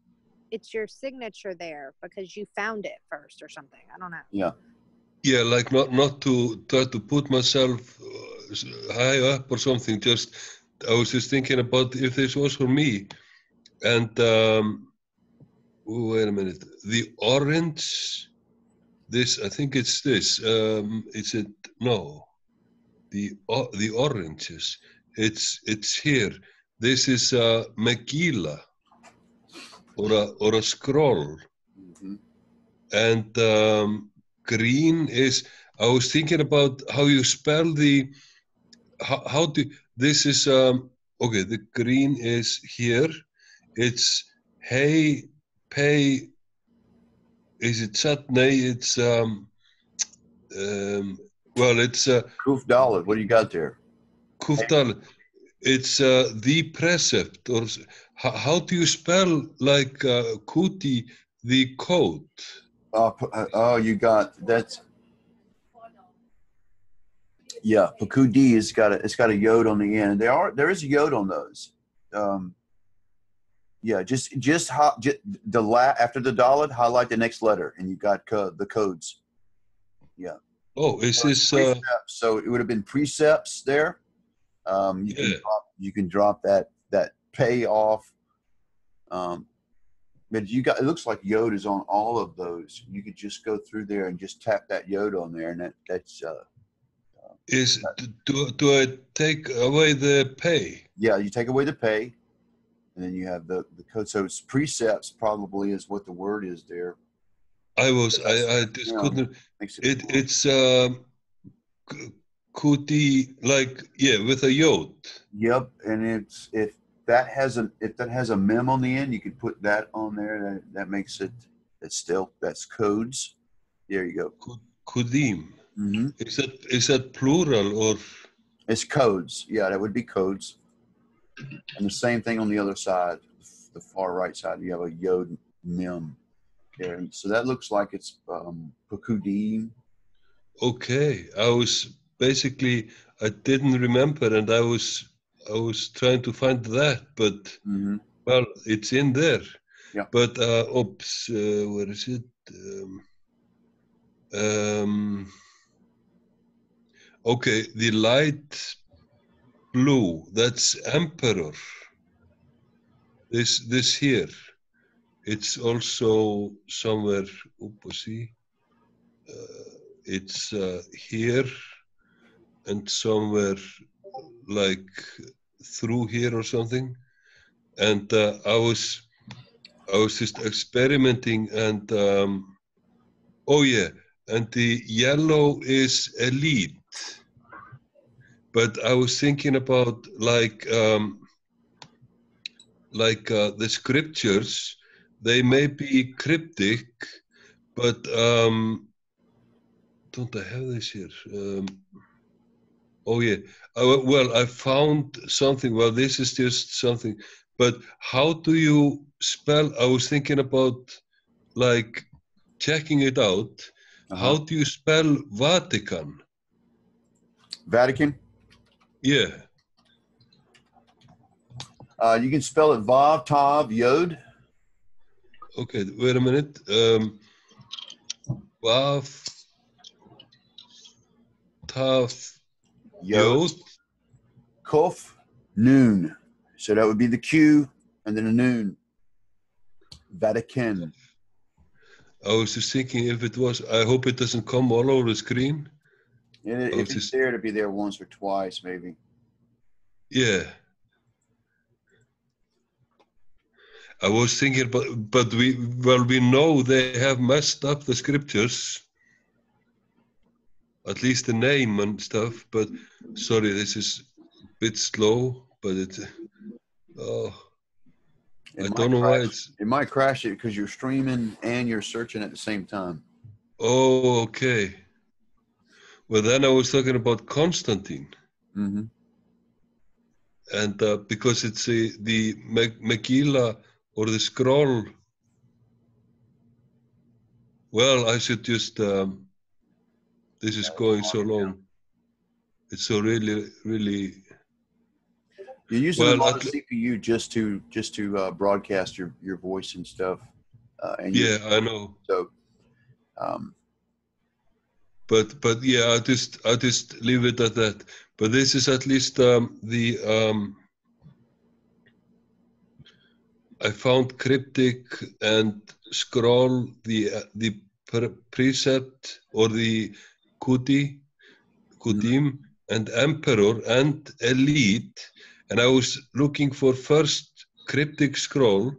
it's your signature there because you found it first or something. I don't know. yeah, Yeah, like not not to try to put myself uh, high up or something. Just I was just thinking about if this was for me, and um, oh, wait a minute, the orange. This I think it's this. Um, is it no? The o- the oranges. It's it's here. This is a Megillah or a or a scroll. Mhm. and um, green is i was thinking about how you spell the how, how do this is um okay the green is here it's hey pay is it satney it's um um well it's uh Kuf Dalit, what do you got there? kuftal it's uh the precept or how, how do you spell like uh, kuti the code Oh, uh, oh, you got that's. Yeah, Pakudi has got a it's got a yod on the end. There are there is a yod on those. Um, yeah, just just, ho- just the la after the dalit, highlight the next letter, and you got co- the codes. Yeah. Oh is this uh So it would have been precepts there. Um, you can Yeah. drop, you can drop that that pay off. Um, but you got it looks like yod is on all of those. You could just go through there and just tap that yod on there, and that that's uh, is do, do I take away the pay? yeah. You take away the pay, and then you have the the code. So it's precepts probably is what the word is there. I was I, I just Yeah. couldn't Makes it it's um kuti like yeah with a yod. Yep, and it's if that has a if that has a mem on the end, you could put that on there. That that makes it it's still that's codes. There you go. Ku- Kudim. hmm Is that is that plural or It's codes. Yeah, that would be codes. And the same thing on the other side, the far right side. You have a yod mem there. And So that looks like it's um, Pakudim. okay? I was basically I didn't remember and I was I was trying to find that, but Mm-hmm. well, it's in there. Yeah. But uh, oops, uh, where is it? Um, um, okay, the light blue, that's emperor. This this here. It's also somewhere opposite. Uh, it's uh, here and somewhere like through here or something. And uh, I was I was just experimenting and um, oh yeah, and the yellow is elite. But I was thinking about like um, like uh, the scriptures, they may be cryptic, but um, don't I have this here? Um, oh yeah. Uh, well, I found something. Well, this is just something. But how do you spell? I was thinking about like checking it out. Uh-huh. How do you spell Vatican? Vatican. Yeah. Uh, you can spell it Vav Tav Yod. Okay. Wait a minute. Um, Vav Tav Yod. Kuf Noon. So that would be the Q and then a noon. Vatican. I was just thinking if it was. I hope it doesn't come all over the screen. And Oh, if it's just- there to be there once or twice, maybe. Yeah. I was thinking, but but we well we know they have messed up the scriptures, at least the name and stuff. But sorry, this is a bit slow, but it. Oh, It I don't know why it's. It might crash it because you're streaming and you're searching at the same time. Oh, okay. Well, then I was talking about Constantine, hmm and uh, because it's a, the Meg- Megillah or the scroll. Well, I should just. Um, this is going so long. It's so really, really. You're using Well, a lot of CPU just to just to uh, broadcast your your voice and stuff. Uh, and Yeah, I know, so um, but but yeah, I just I just leave it at that. But this is at least um, the. Um, I found cryptic and scroll the uh, the pre- precept or the kuti, kudim and emperor and elite, and I was looking for first cryptic scroll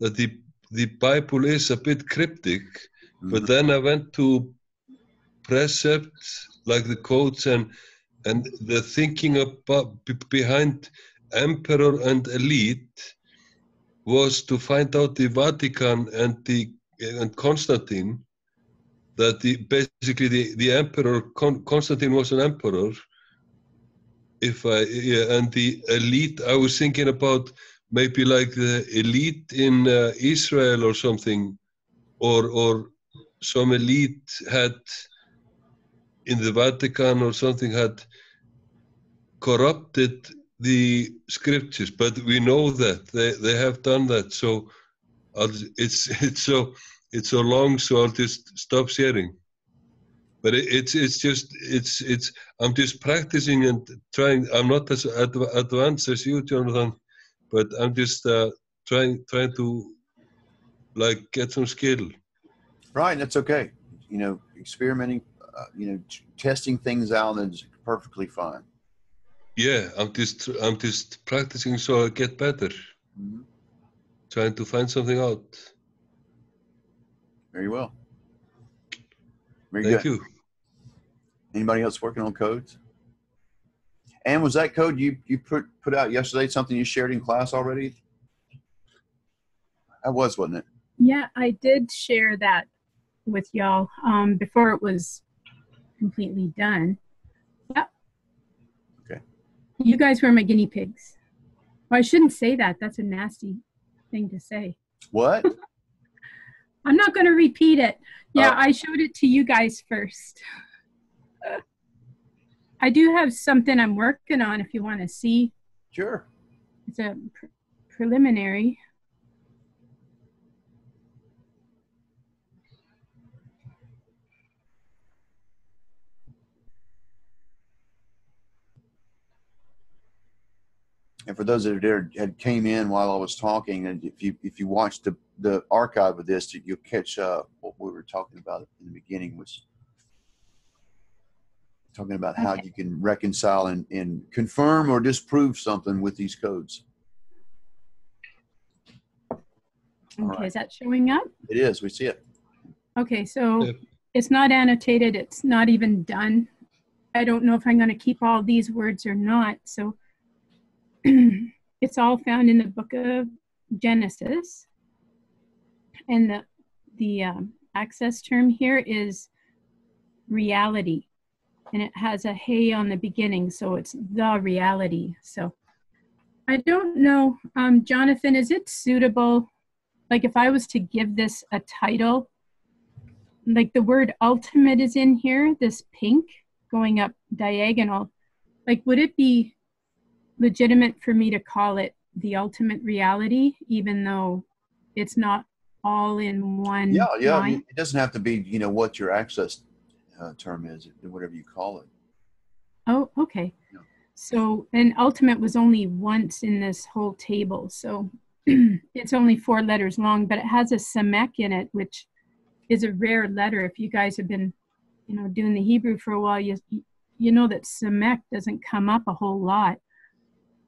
that the the Bible is a bit cryptic, but then I went to precepts like the quotes and and the thinking about behind emperor and elite was to find out the Vatican and the and Constantine that the basically the the emperor Con, Constantine was an emperor. If I yeah, and the elite I was thinking about maybe like the elite in uh, Israel or something or or some elite had in the Vatican or something had corrupted the scriptures, but we know that they, they have done that. So I'll, it's it's so it's so long, so I'll just stop sharing. But it, it's it's just it's it's I'm just practicing and trying. I'm not as adv- advanced as you, Jonathan, but I'm just uh, trying trying to like get some skill. right, that's okay. You know, experimenting, uh, you know, t- testing things out is perfectly fine. Yeah, I'm just I'm just practicing so I get better. Mhm. Trying to find something out. Very well. Very Thank good. you. Anybody else working on codes? And was that code you you put put out yesterday something you shared in class already? That was, wasn't it? Yeah, I did share that with y'all um, before it was completely done. Yep. Okay. You guys were my guinea pigs. Well, I shouldn't say that. That's a nasty thing to say. What? I'm not going to repeat it. Yeah, Oh. I showed it to you guys first. I do have something I'm working on if you want to see. sure. It's a pr- preliminary. And for those that are there had came in while I was talking, and if you if you watch the the archive of this, you'll catch uh, what we were talking about in the beginning was talking about how Okay. you can reconcile and, and confirm or disprove something with these codes. All Okay, right. is that showing up? It is. We see it. Okay, so Yep. it's not annotated, it's not even done. I don't know if I'm gonna keep all these words or not, so it's all found in the book of Genesis. And the, the um, access term here is reality. And it has a hey on the beginning, so it's the reality. So I don't know, um, Jonathan, is it suitable? Like if I was to give this a title, like the word ultimate is in here, this pink going up diagonal. Like, would it be legitimate for me to call it the ultimate reality, even though it's not all in one Yeah, yeah. line? It doesn't have to be, you know, what your access uh, term is, whatever you call it. Oh, okay. Yeah. So, and ultimate was only once in this whole table. So it's only four letters long, but it has a samek in it, which is a rare letter. If you guys have been, you know, doing the Hebrew for a while, you, you know that samek doesn't come up a whole lot.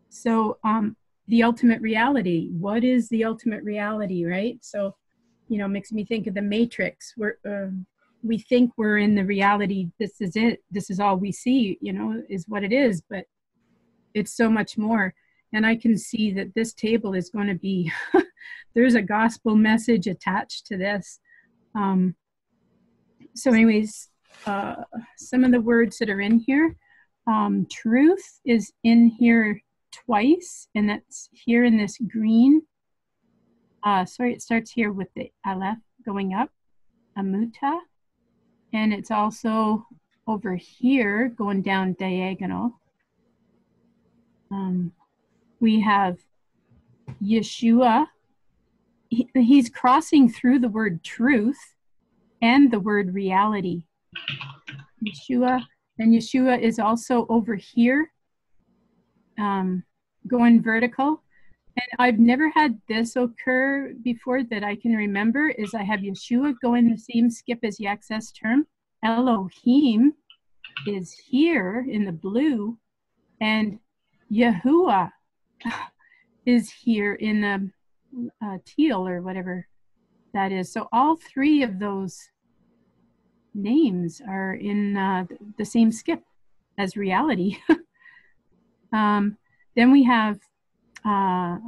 So, um, the ultimate reality, what is the ultimate reality, right? So, you know, makes me think of the Matrix. Where um, we think we're in the reality this is it this is all we see you know is what it is but it's so much more and i can see that this table is going to be there's a gospel message attached to this um, so anyways uh, some of the words that are in here um, truth is in here twice and that's here in this green uh, sorry it starts here with the aleph going up amuta and it's also over here going down diagonal. Um, we have Yeshua. He, he's crossing through the word truth and the word reality. Yeshua, and Yeshua is also over here, um, going vertical. And I've never had this occur before that I can remember is I have Yeshua going the same skip as the access term. Elohim is here in the blue and Yahuwah is here in the uh, teal or whatever that is. So all three of those names are in uh, the same skip as reality. um, then we have uh,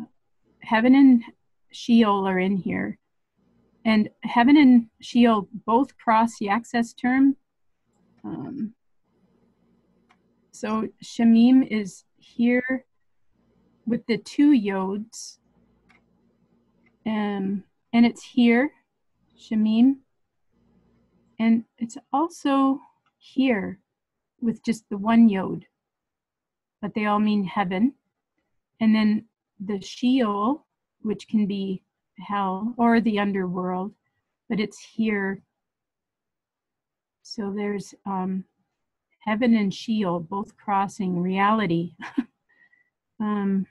heaven and Sheol are in here. And heaven and Sheol both cross the access term. Um, so Shemim is here with the two yods. Um, and it's here, Shemim. And it's also here with just the one yod. But they all mean heaven. And then the Sheol, which can be hell or the underworld, but it's here. So there's um, heaven and Sheol both crossing reality. um,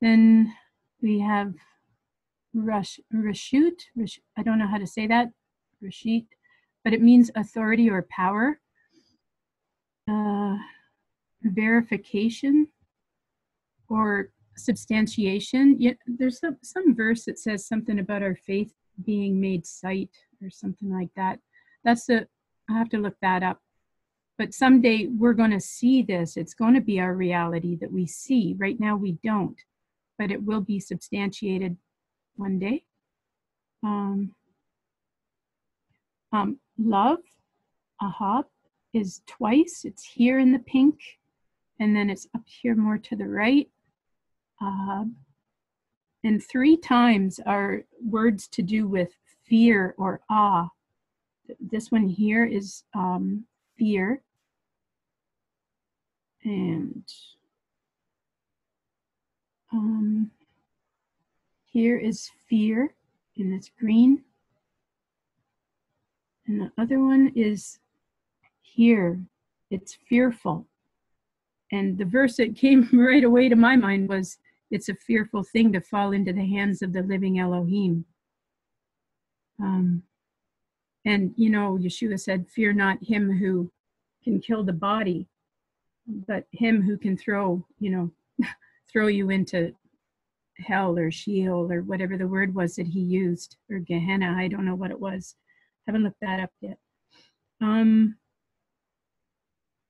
then we have Rash, Rashut. Rash, I don't know how to say that, Rashit, but it means authority or power. Uh, verification or substantiation. Yet there's some, some verse that says something about our faith being made sight or something like that. That's the I have to look that up. But someday we're going to see this. It's going to be our reality that we see. Right now we don't, but it will be substantiated one day. Um, um, love, ahab, is twice. It's here in the pink, and then it's up here more to the right. Uh, and three times are words to do with fear or awe. This one here is um, fear. And um, here is fear and this green. And the other one is here. It's fearful and the verse that came right away to my mind was, "It's a fearful thing to fall into the hands of the living Elohim." Um, and you know, Yeshua said, "Fear not him who can kill the body, but him who can throw, you know, throw you into hell or Sheol or whatever the word was that he used, or Gehenna. I don't know what it was. Haven't looked that up yet. Um,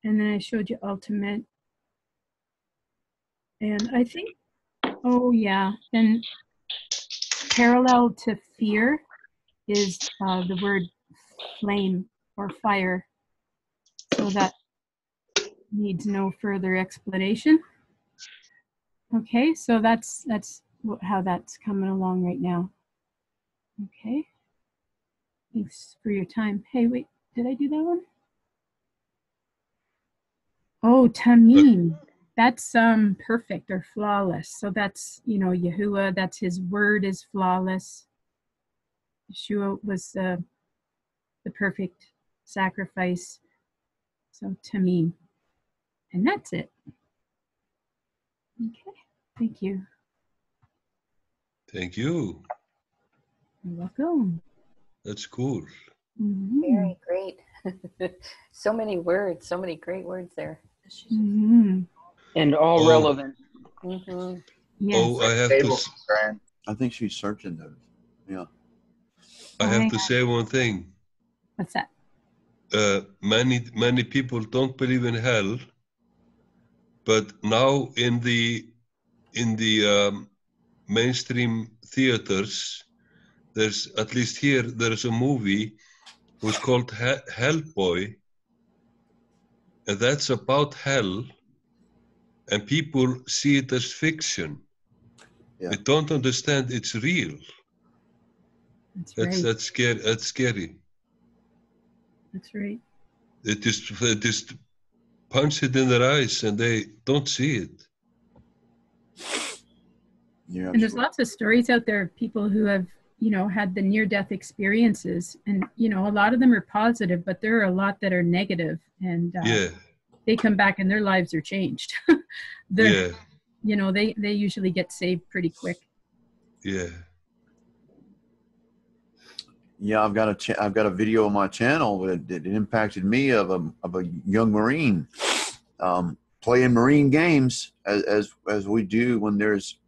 and then I showed you ultimate. And I think, oh yeah, and parallel to fear is uh, the word flame or fire. So that needs no further explanation. Okay, so that's that's how that's coming along right now. Okay. Thanks for your time. Hey, wait, did I do that one? Oh, Tamim. That's um perfect or flawless. So that's, you know, Yahuwah, that's his word is flawless. Yeshua was uh, the perfect sacrifice. So to me, And that's it. Okay, thank you. Thank you. You're welcome. That's cool. Mhm. Very great. so many words, so many great words there. Mhm. And all Oh. relevant. hmm Yes. Oh, I have to. Table s- concern. I think she's searching those. Yeah. I have to say one thing. What's that? uh, many many people don't believe in hell, but now in the in the um, mainstream theaters, there's at least here there's a movie who's called he- Hellboy, and that's about hell, and people see it as fiction. Yeah. They don't understand it's real. That's That's right. that's scary. That's scary. That's right. They just they just punch it in their eyes and they don't see it. Yeah. And there's lots of stories out there of people who have, you know, had the near death experiences. And, you know, a lot of them are positive, but there are a lot that are negative, And uh, Yeah, they come back and their lives are changed. They're, yeah, You know, they, they usually get saved pretty quick. yeah. Yeah, I've got a ch- I've got a video on my channel that, that impacted me of a of a young Marine um, playing Marine games as, as as we do when there's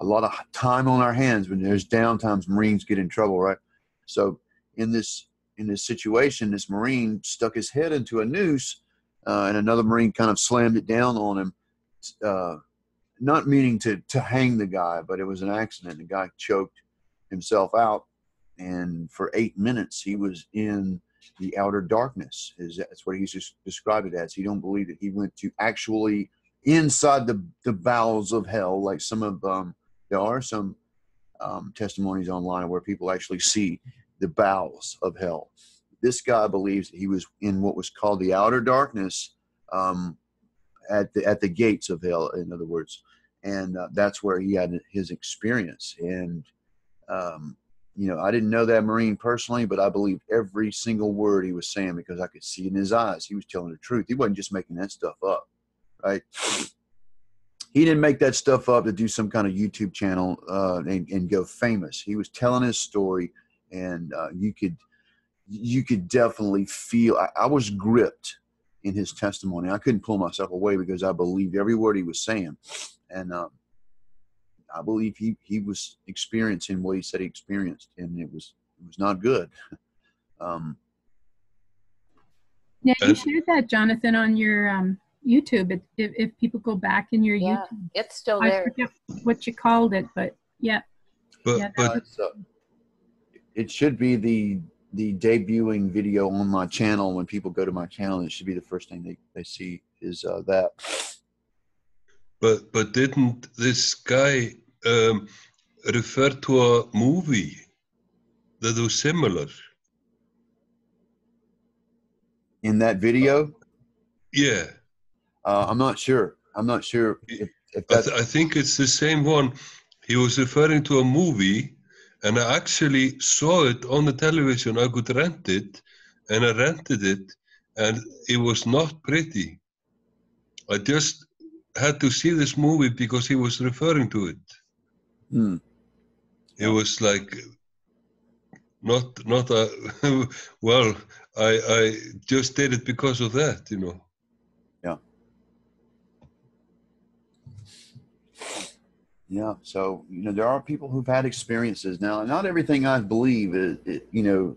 a lot of time on our hands when there's downtimes Marines get in trouble, right? So in this in this situation, this Marine stuck his head into a noose, uh, and another Marine kind of slammed it down on him, uh, not meaning to to hang the guy, but it was an accident. The guy choked himself out and for eight minutes he was in the outer darkness is that's what he's just described it as he don't believe that he went to actually inside the, the bowels of hell like some of um, there are some um, testimonies online where people actually see the bowels of hell this guy believes he was in what was called the outer darkness um, at the at the gates of hell in other words and uh, that's where he had his experience and um, you know, I didn't know that Marine personally, but I believed every single word he was saying because I could see in his eyes he was telling the truth. He wasn't just making that stuff up, right? He didn't make that stuff up to do some kind of YouTube channel uh, and, and go famous. He was telling his story, and uh, you could you could definitely feel. I, I was gripped in his testimony. I couldn't pull myself away because I believed every word he was saying, and. Um, I believe he he was experiencing what he said he experienced, and it was it was not good. Um, Yeah, you shared that, Jonathan, on your um, YouTube. If, if, if people go back in your Yeah, YouTube, it's still I there. forget what you called it, but yeah, But Yeah, but it's, uh, it should be the the debuting video on my channel when people go to my channel. It should be the first thing they, they see is uh, that. but but didn't this guy um, refer to a movie that was similar? In that video, Yeah, uh, I'm not sure. I'm not sure if, if I, that's th- I think it's the same one. He was referring to a movie, and I actually saw it on the television. I could rent it, and I rented it, and it was not pretty. I just had to see this movie because he was referring to it. Hmm. It was like not not a well. I I just did it because of that, you know. Yeah. So, you know, there are people who've had experiences now. Not everything I believe is, it, you know,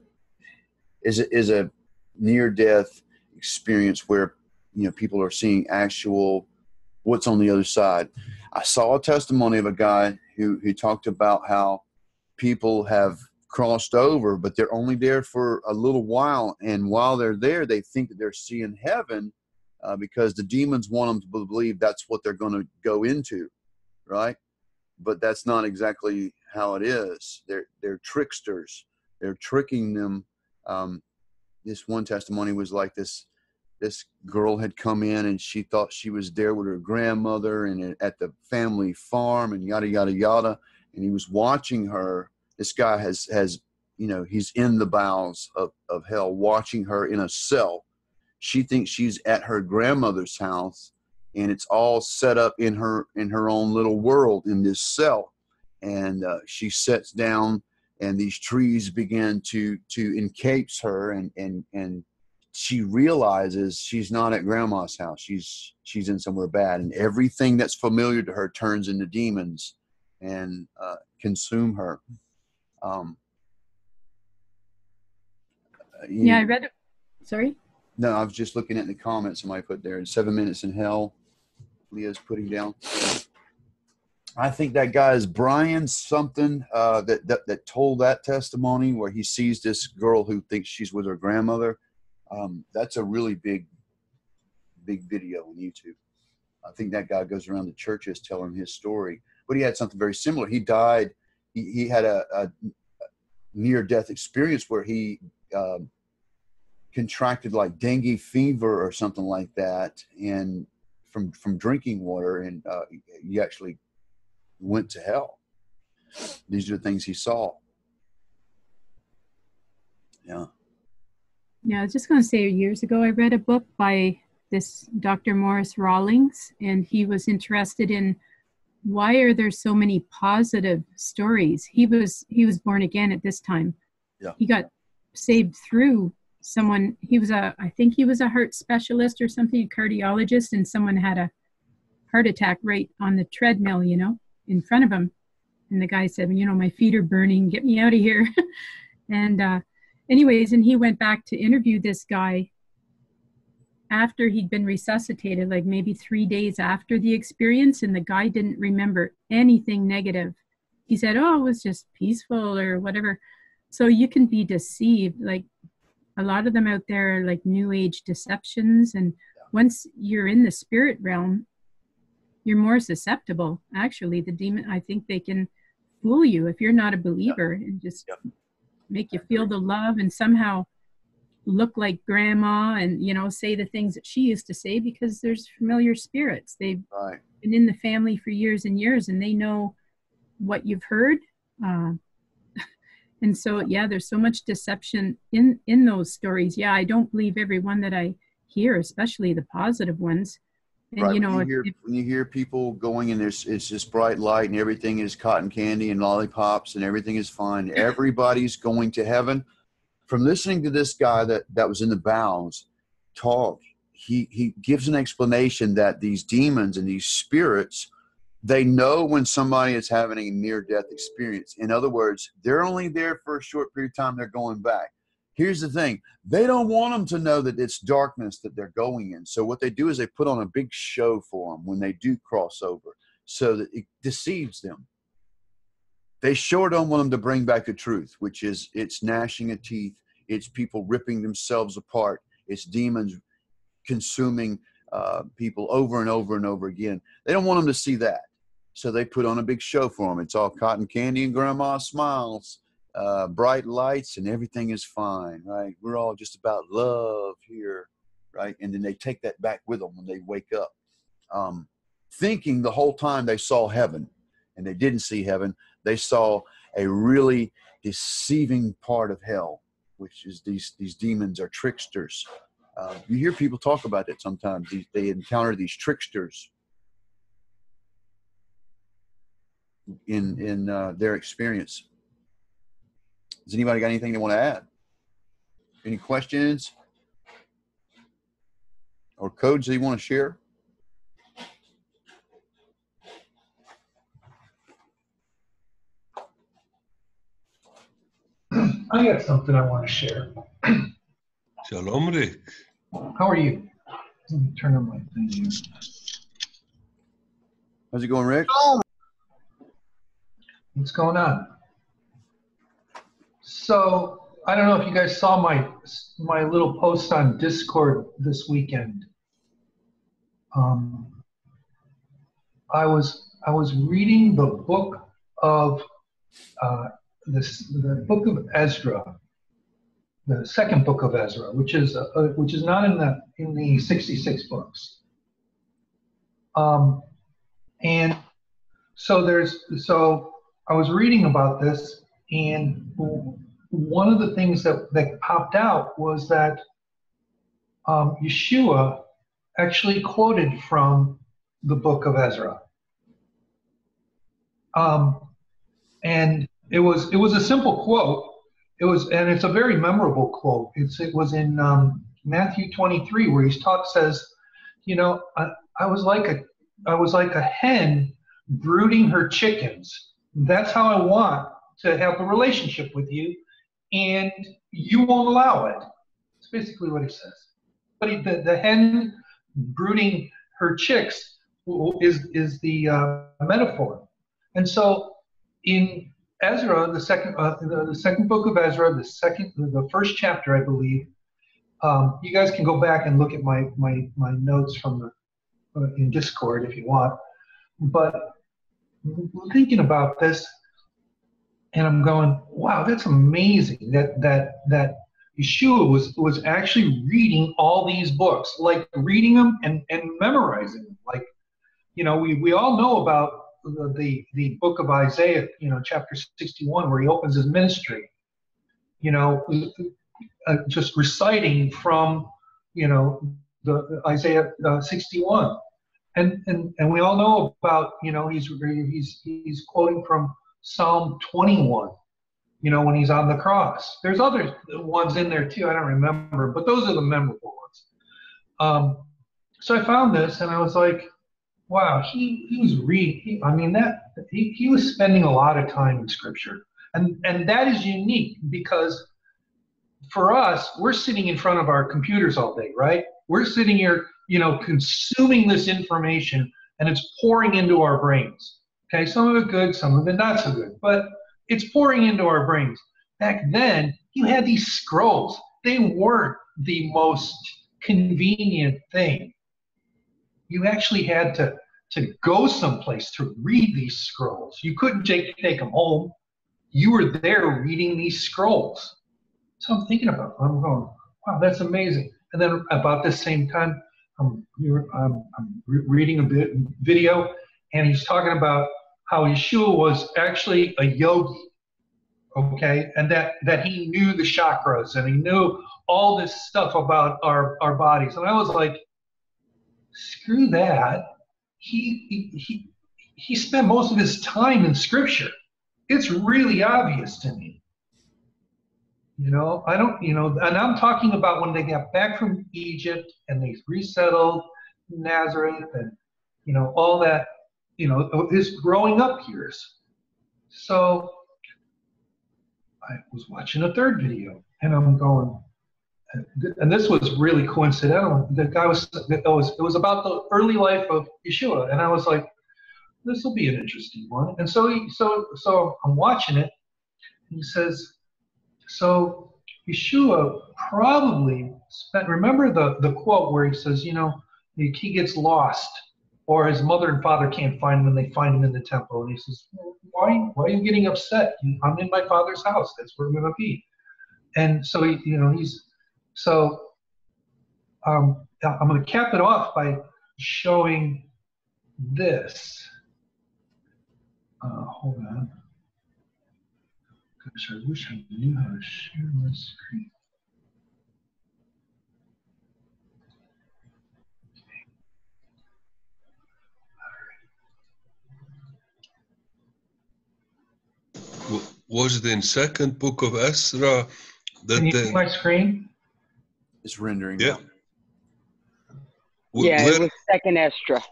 is, a- is a near death experience where, you know, people are seeing actual what's on the other side. I saw a testimony of a guy who, who talked about how people have crossed over, but they're only there for a little while. And while they're there, they think that they're seeing heaven uh, because the demons want them to believe that's what they're going to go into, right? But that's not exactly how it is. They're they're tricksters. They're tricking them. Um, this one testimony was like this. This girl had come in and she thought she was there with her grandmother and at the family farm and yada yada yada. And he was watching her. This guy has has you know he's in the bowels of, of hell watching her in a cell she thinks she's at her grandmother's house and it's all set up in her in her own little world in this cell and uh, she sets down and these trees begin to to encapse her and and and she realizes she's not at grandma's house she's she's in somewhere bad and everything that's familiar to her turns into demons and uh, consume her um, uh, Yeah, I read it. Sorry. no, I was just looking at the comments somebody put there. Seven minutes in hell. Leah's putting down. I think that guy is Brian something uh, that, that that told that testimony where he sees this girl who thinks she's with her grandmother. Um, that's a really big, big video on YouTube. I think that guy goes around the churches telling his story. But he had something very similar. He died. He, he had a, a near death experience where he um, contracted like dengue fever or something like that and from from drinking water and uh, he actually went to hell these are the things he saw yeah Yeah, I was just going to say years ago, I read a book by this Dr. Maurice Rawlings, and he was interested in why are there so many positive stories. He was he was born again at this time. Yeah. He got saved through someone. He was a I think he was a heart specialist or something, a cardiologist, and someone had a heart attack right on the treadmill, you know, in front of him. And the guy said, you know, my feet are burning. Get me out of here. and uh, anyways, and he went back to interview this guy after he'd been resuscitated, like maybe three days after the experience, and the guy didn't remember anything negative. He said, Oh, it was just peaceful or whatever. So you can be deceived. Like a lot of them out there are like new age deceptions. And once you're in the spirit realm, you're more susceptible. Actually, the demon, I think they can fool you if you're not a believer and just Yep. make you feel the love and somehow look like grandma and you know say the things that she used to say because there's familiar spirits they've right been in the family for years and years and they know what you've heard uh, and so yeah there's so much deception in in those stories. Yeah i don't believe every one that i hear especially the positive ones. And right you know when, if, you hear, if- when you hear people going and there's it's just bright light and everything is cotton candy and lollipops and everything is fine everybody's going to heaven. From listening to this guy that that was in the bounds talk he he gives an explanation that these demons and these spirits they know when somebody is having a near death experience. In other words they're only there for a short period of time they're going back. Here's the thing they don't want them to know that it's darkness that they're going in. So what they do is they put on a big show for them when they do cross over so that it deceives them. They sure don't want them to bring back the truth which is it's gnashing of teeth it's people ripping themselves apart it's demons consuming uh, people over and over and over again. They don't want them to see that so they put on a big show for them it's all cotton candy and grandma smiles uh, bright lights and everything is fine, right? We're all just about love here, right? And then they take that back with them when they wake up, um, thinking the whole time they saw heaven, and they didn't see heaven. They saw a really deceiving part of hell, which is these these demons are tricksters, Uh, you hear people talk about it sometimes. They, they encounter these tricksters in in uh, their experience. Has anybody got anything they want to add? Any questions or codes they want to share? I got something I want to share. Shalom, Rick. How are you? Let me turn on my thing here. How's it going, Rick? What's going on? So I don't know if you guys saw my my little post on Discord this weekend. Um, I was I was reading the book of uh, this the book of Ezra, the second book of Ezra, which is uh, which is not in the in the sixty six books. Um, and so there's so I was reading about this, and one of the things that that popped out was that um, Yeshua actually quoted from the book of Ezra. Um, and it was it was a simple quote. It was and it's a very memorable quote. It's it was in um, Matthew 23 where he's talk says, you know, I, I was like a I was like a hen brooding her chickens. That's how I want to have a relationship with you, and you won't allow it. It's basically what he says. But he, the, the hen brooding her chicks is is the uh, metaphor. And so in Ezra, the second uh, the, the, second book of Ezra, the second the first chapter, I believe. Um, you guys can go back and look at my my my notes from the uh, in Discord if you want. But thinking about this, and I'm going, wow, that's amazing that that that Yeshua was was actually reading all these books, like reading them and, and memorizing them. Like, you know, we, we all know about the, the, the book of Isaiah, you know, chapter 61, where he opens his ministry, you know, uh, just reciting from, you know, the Isaiah uh, 61. And, and, and we all know about, you know, he's, he's, he's quoting from Psalm 21 you know, when he's on the cross. There's other ones in there too, I don't remember, but those are the memorable ones. Um, so I found this and I was like, wow, he, he was reading, I mean, that he, he was spending a lot of time in scripture. And, and that is unique because for us, we're sitting in front of our computers all day, right? We're sitting here, you know, consuming this information and it's pouring into our brains. Okay, some of it good, some of it not so good. But it's pouring into our brains. Back then, you had these scrolls. They weren't the most convenient thing. You actually had to, to go someplace to read these scrolls. You couldn't take, take them home. You were there reading these scrolls. So I'm thinking about, I'm going, wow, that's amazing. And then about the same time, I'm, I'm, I'm reading a bit video, and he's talking about how Yeshua was actually a yogi, okay, and that that he knew the chakras and he knew all this stuff about our our bodies. And I was like, screw that. He he he, he spent most of his time in Scripture. It's really obvious to me. You know, I don't, you know, and I'm talking about when they got back from Egypt and they resettled Nazareth and, you know, all that you know, his growing up years. So I was watching a third video and I'm going, and this was really coincidental. The guy was, it was, it was about the early life of Yeshua. And I was like, this will be an interesting one. And so, he, so, so I'm watching it. he says, so Yeshua probably spent, remember the, the quote where he says, you know, he gets lost or his mother and father can't find him and they find him in the temple. And he says why, why are you getting upset? I'm in my father's house. That's where i'm going to be. And so he, you know he's so um, i'm going to cap it off by showing this. Uh, hold on gosh, I wish I knew how to share my screen. was it in second book of Ezra that Can you the, see my screen? It's rendering. Yeah. Where, yeah, it was second Ezra.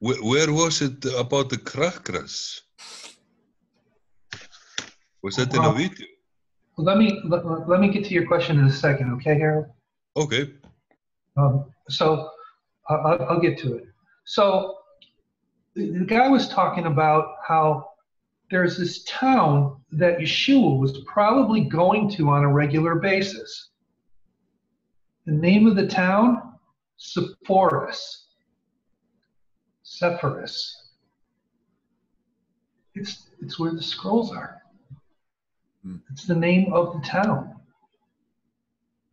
Where, where was it about the chakras? Was that a Well-? Let me let, let me get to your question in a second, okay, Harold? Okay. Um, so I- I'll, I'll get to it. So the, the guy was talking about how there's this town that Yeshua was probably going to on a regular basis. The name of the town, Sepphoris. Sepphoris. It's, it's where the scrolls are. It's the name of the town.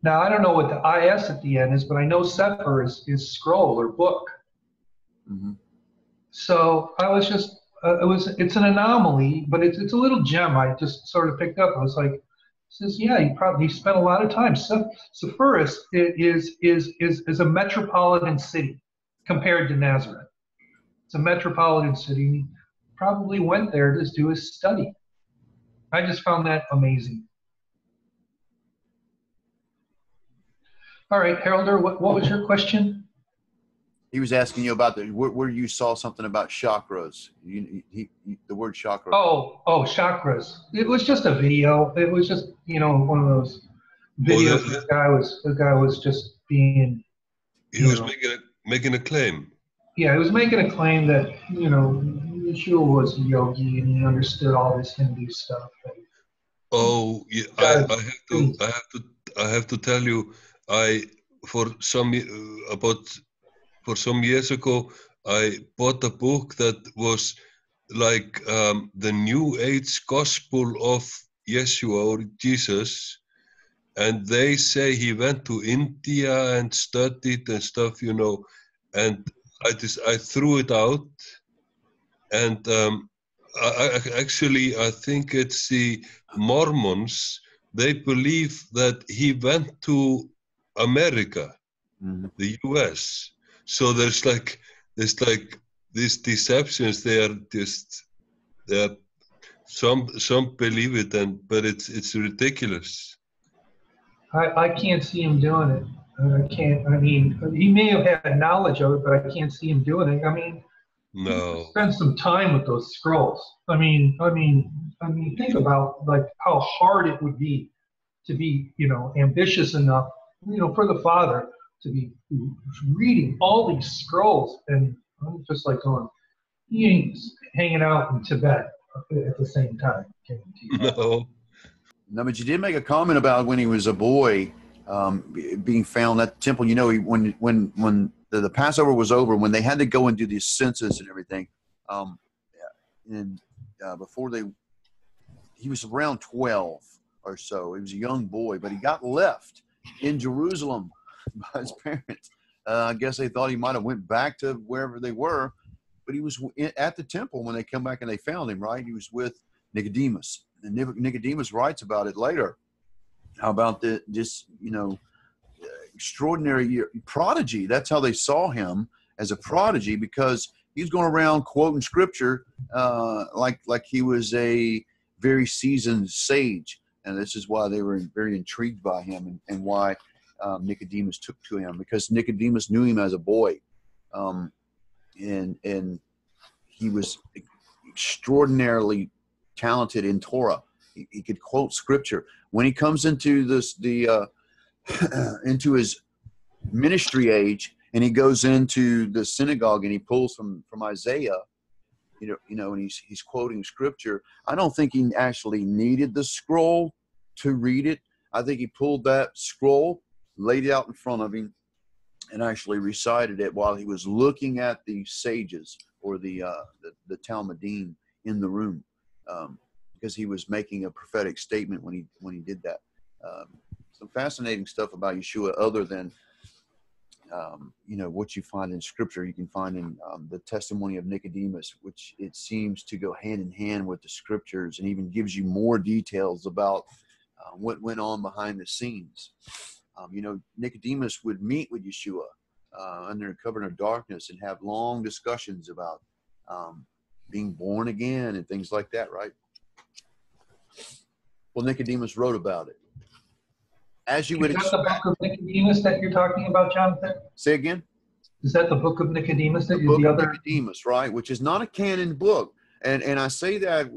Now, I don't know what the IS at the end is, but I know Sefer is, is scroll or book. Mhm. So I was just, uh, it was, it's an anomaly, but it's, it's a little gem I just sort of picked up. I was like, says, yeah, he probably he spent a lot of time. Se- Sepphoris is, is, is, is a metropolitan city compared to Nazareth. It's a metropolitan city. He probably went there to do his study. I just found that amazing. All right, Heralder, what, what was your question? He was asking you about the where, where you saw something about chakras. You, he, he, the word chakra. Oh, oh, chakras. It was just a video. It was just, you know, one of those videos. the- the guy was, the guy was just being, He was Yeah. making a, making a claim. yeah, he was making a claim that, you know, Yeshua was a yogi and he understood all this Hindu stuff. Oh, yeah, I, I have to, I have to, I have to tell you, I for some uh, about for some years ago, I bought a book that was like um, the New Age Gospel of Yeshua or Jesus, and they say he went to India and studied and stuff, you know, and I just I threw it out, and um, I, I, actually I think it's the Mormons, they believe that he went to America, Mhm. the US. So there's like there's like these deceptions. They are just they are some some believe it and but it's it's ridiculous. I, I can't see him doing it. I can't, I mean, he may have had knowledge of it, but I can't see him doing it. I mean, No. spend some time with those scrolls. I mean, I mean, I mean, think about like how hard it would be to be, you know, ambitious enough, you know, for the father to be reading all these scrolls, and I'm just like going, he ain't hanging out in Tibet at the same time. guarantee you. No. No, but you did make a comment about when he was a boy um, being found at the temple. You know, he, when when when the, the Passover was over, when they had to go and do the census and everything, um, and uh, before they, he was around twelve or so. He was a young boy, but he got left in Jerusalem by his parents. Uh, I guess they thought he might have went back to wherever they were, but he was in, at the temple when they come back and they found him. Right, he was with Nicodemus, and Nicodemus writes about it later. How about the this you know extraordinary prodigy? That's how they saw him as a prodigy because he's going around quoting scripture uh, like like he was a very seasoned sage, and this is why they were very intrigued by him and, and why um, Nicodemus took to him because Nicodemus knew him as a boy, um, and and he was extraordinarily talented in Torah. He, he could quote scripture. When he comes into this the uh, into his ministry age, and he goes into the synagogue and he pulls from from Isaiah, you know, you know, and he's he's quoting scripture. I don't think he actually needed the scroll to read it. I think he pulled that scroll, laid it out in front of him, and actually recited it while he was looking at the sages or the uh, the, the Talmudim in the room, um, because he was making a prophetic statement when he when he did that. Um, some fascinating stuff about Yeshua, other than um, you know what you find in Scripture. You can find in um, the testimony of Nicodemus, which it seems to go hand in hand with the Scriptures, and even gives you more details about uh, what went on behind the scenes. Um, you know, Nicodemus would meet with Yeshua uh, under a cover of darkness and have long discussions about um, being born again and things like that, right? Well, Nicodemus wrote about it. As you would Is that the expect. book of Nicodemus that you're talking about, Jonathan? Say again. Is that the book of Nicodemus that the book the of other? Nicodemus, right? Which is not a canon book, and and I say that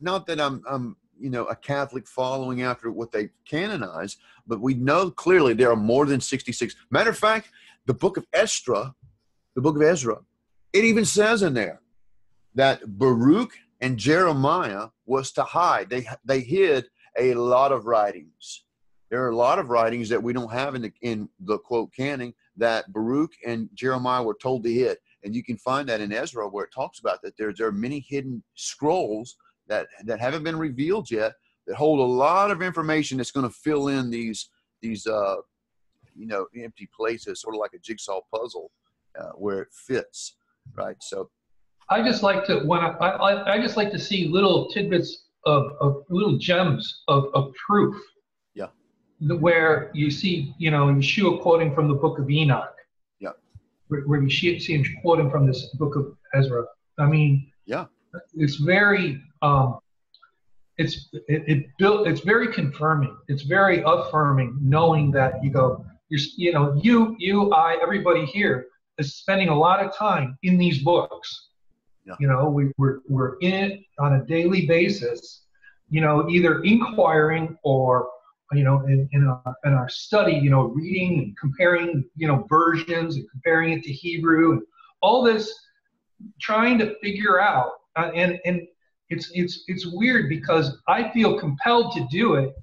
not that I'm I'm you know a Catholic following after what they canonize, but we know clearly there are more than 66. Matter of fact, the book of Ezra, the book of Ezra, it even says in there that Baruch and Jeremiah was to hide. They they hid a lot of writings. There are a lot of writings that we don't have in the in the quote canon that Baruch and Jeremiah were told to hit. And you can find that in Ezra where it talks about that there, there are many hidden scrolls that, that haven't been revealed yet that hold a lot of information that's going to fill in these these uh, you know empty places, sort of like a jigsaw puzzle uh, where it fits, right? So I just like to when I, I I just like to see little tidbits of, of little gems of, of proof. Yeah. Where you see, you know, Yeshua quoting from the book of Enoch. Yeah. Where, where you see, see him quoting from this book of Ezra. I mean. Yeah. It's very um, it's it, it built it's very confirming. It's very affirming knowing that you go you're you know you you I everybody here is spending a lot of time in these books. Yeah. You know, we, we're, we're in it on a daily basis, you know, either inquiring or, you know, in, in, our, in our study, you know, reading and comparing, you know, versions and comparing it to Hebrew and all this, trying to figure out. Uh, and and it's, it's, it's weird because I feel compelled to do it.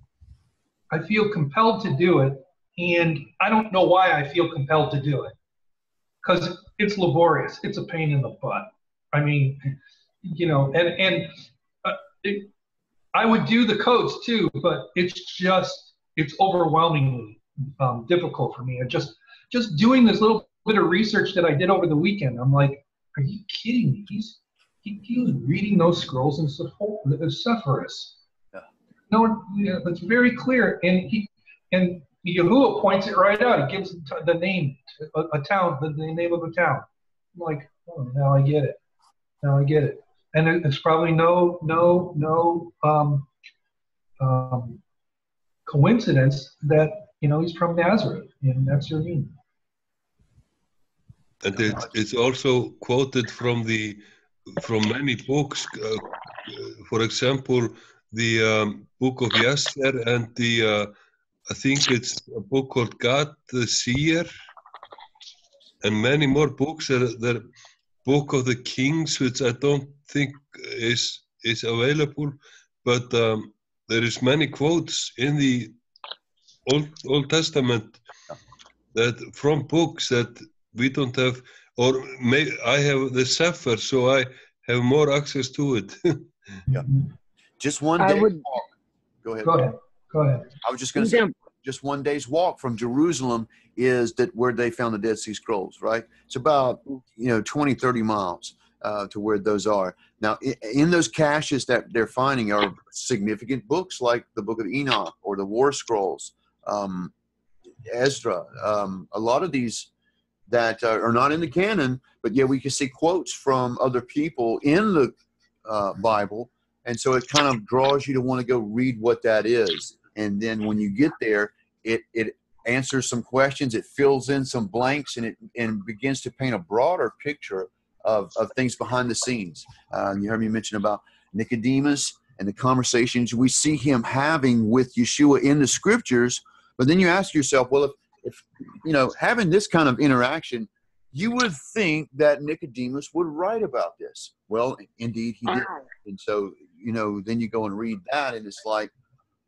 I feel compelled to do it. And I don't know why I feel compelled to do it because it's laborious. It's a pain in the butt. I mean, you know, and and uh, it, I would do the codes too, but it's just it's overwhelmingly um, difficult for me. And just just doing this little bit of research that I did over the weekend, I'm like, are you kidding me? He's he, he was reading those scrolls in Sepphoris. Yeah. No, know, it's very clear, and he and Yahuwah points it right out. He gives the name, a, a town, the, the name of a town. I'm like, oh, now I get it. Now I get it. And it's probably no, no, no um, um, coincidence that you know he's from Nazareth in Nazarene. And it, it's also quoted from the from many books. Uh, for example, the um, book of Esther and the uh, I think it's a book called Gad the Seer, and many more books. that, there Book of the Kings, which I don't think is is available, but um, there is many quotes in the Old Old Testament that from books that we don't have, or may I have the Sefer, so I have more access to it. yeah, just one I day would- walk. Go ahead. Go ahead. Go ahead. I was just going to say, Them- just one day's walk from Jerusalem is that where they found the Dead Sea Scrolls, right? It's about, you know, 20, 30 miles uh, to where those are. Now, in those caches that they're finding are significant books like the Book of Enoch or the War Scrolls, um, Ezra. Um, a lot of these that uh, are not in the canon, but yet we can see quotes from other people in the uh, Bible. And so it kind of draws you to want to go read what that is. And then when you get there, it, it answers some questions, it fills in some blanks, and it and begins to paint a broader picture of, of things behind the scenes. Uh, you heard me mention about Nicodemus and the conversations we see him having with Yeshua in the scriptures. But then you ask yourself, well, if, if you know, having this kind of interaction, you would think that Nicodemus would write about this. Well, indeed, he did. And so, you know, then you go and read that, and it's like,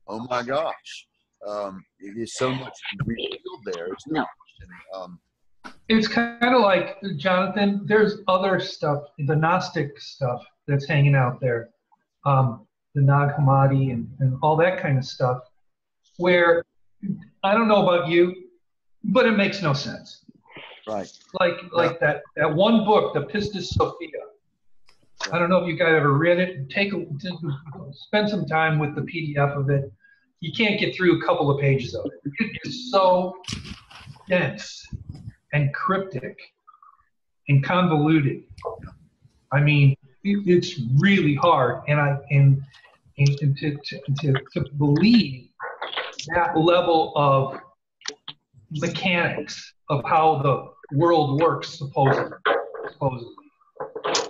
oh my gosh, um, it is so much revealed there. It's no. Um, It's kind of like Jonathan. There's other stuff, the Gnostic stuff that's hanging out there, um, the Nag Hammadi and, and all that kind of stuff, where I don't know about you, but it makes no sense. right. Like like that that one book, the Pistis Sophia. I don't know if you guys ever read it. Take a spend some time with the PDF of it. You can't get through a couple of pages of it. It is so dense and cryptic and convoluted. I mean, it, it's really hard. And I and and, and to, to, to, to believe that level of mechanics of how the world works, supposedly. supposedly.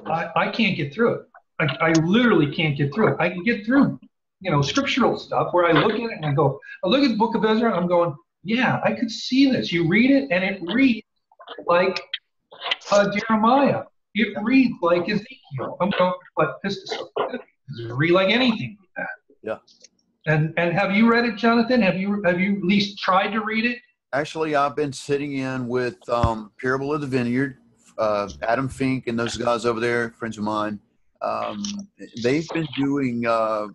I, I can't get through it. I, I literally can't get through it. I can get through, you know, scriptural stuff where I look at it and I go, I look at the book of Ezra, and I'm going, yeah, I could see this. You read it and it reads like uh, Jeremiah. It reads like Ezekiel. I'm going, but this it read like anything like that. Yeah. And and have you read it, Jonathan? Have you have you at least tried to read it? Actually, I've been sitting in with um, Parable of the Vineyard, uh, Adam Fink, and those guys over there, friends of mine. Um, they've been doing uh,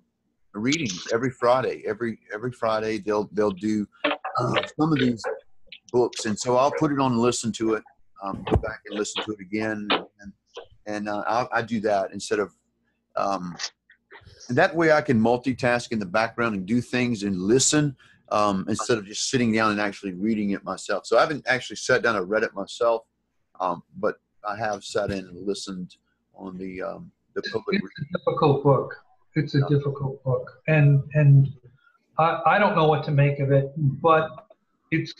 readings every Friday. Every every Friday, they'll they'll do uh, some of these books, and so I'll put it on and listen to it. Um, go back and listen to it again, and and uh, I do that instead of. Um, and that way, I can multitask in the background and do things and listen um, instead of just sitting down and actually reading it myself. So I haven't actually sat down and read it myself, um, but I have sat in and listened on the um, the public. It's a difficult book. It's a difficult book, and and I, I don't know what to make of it, but it's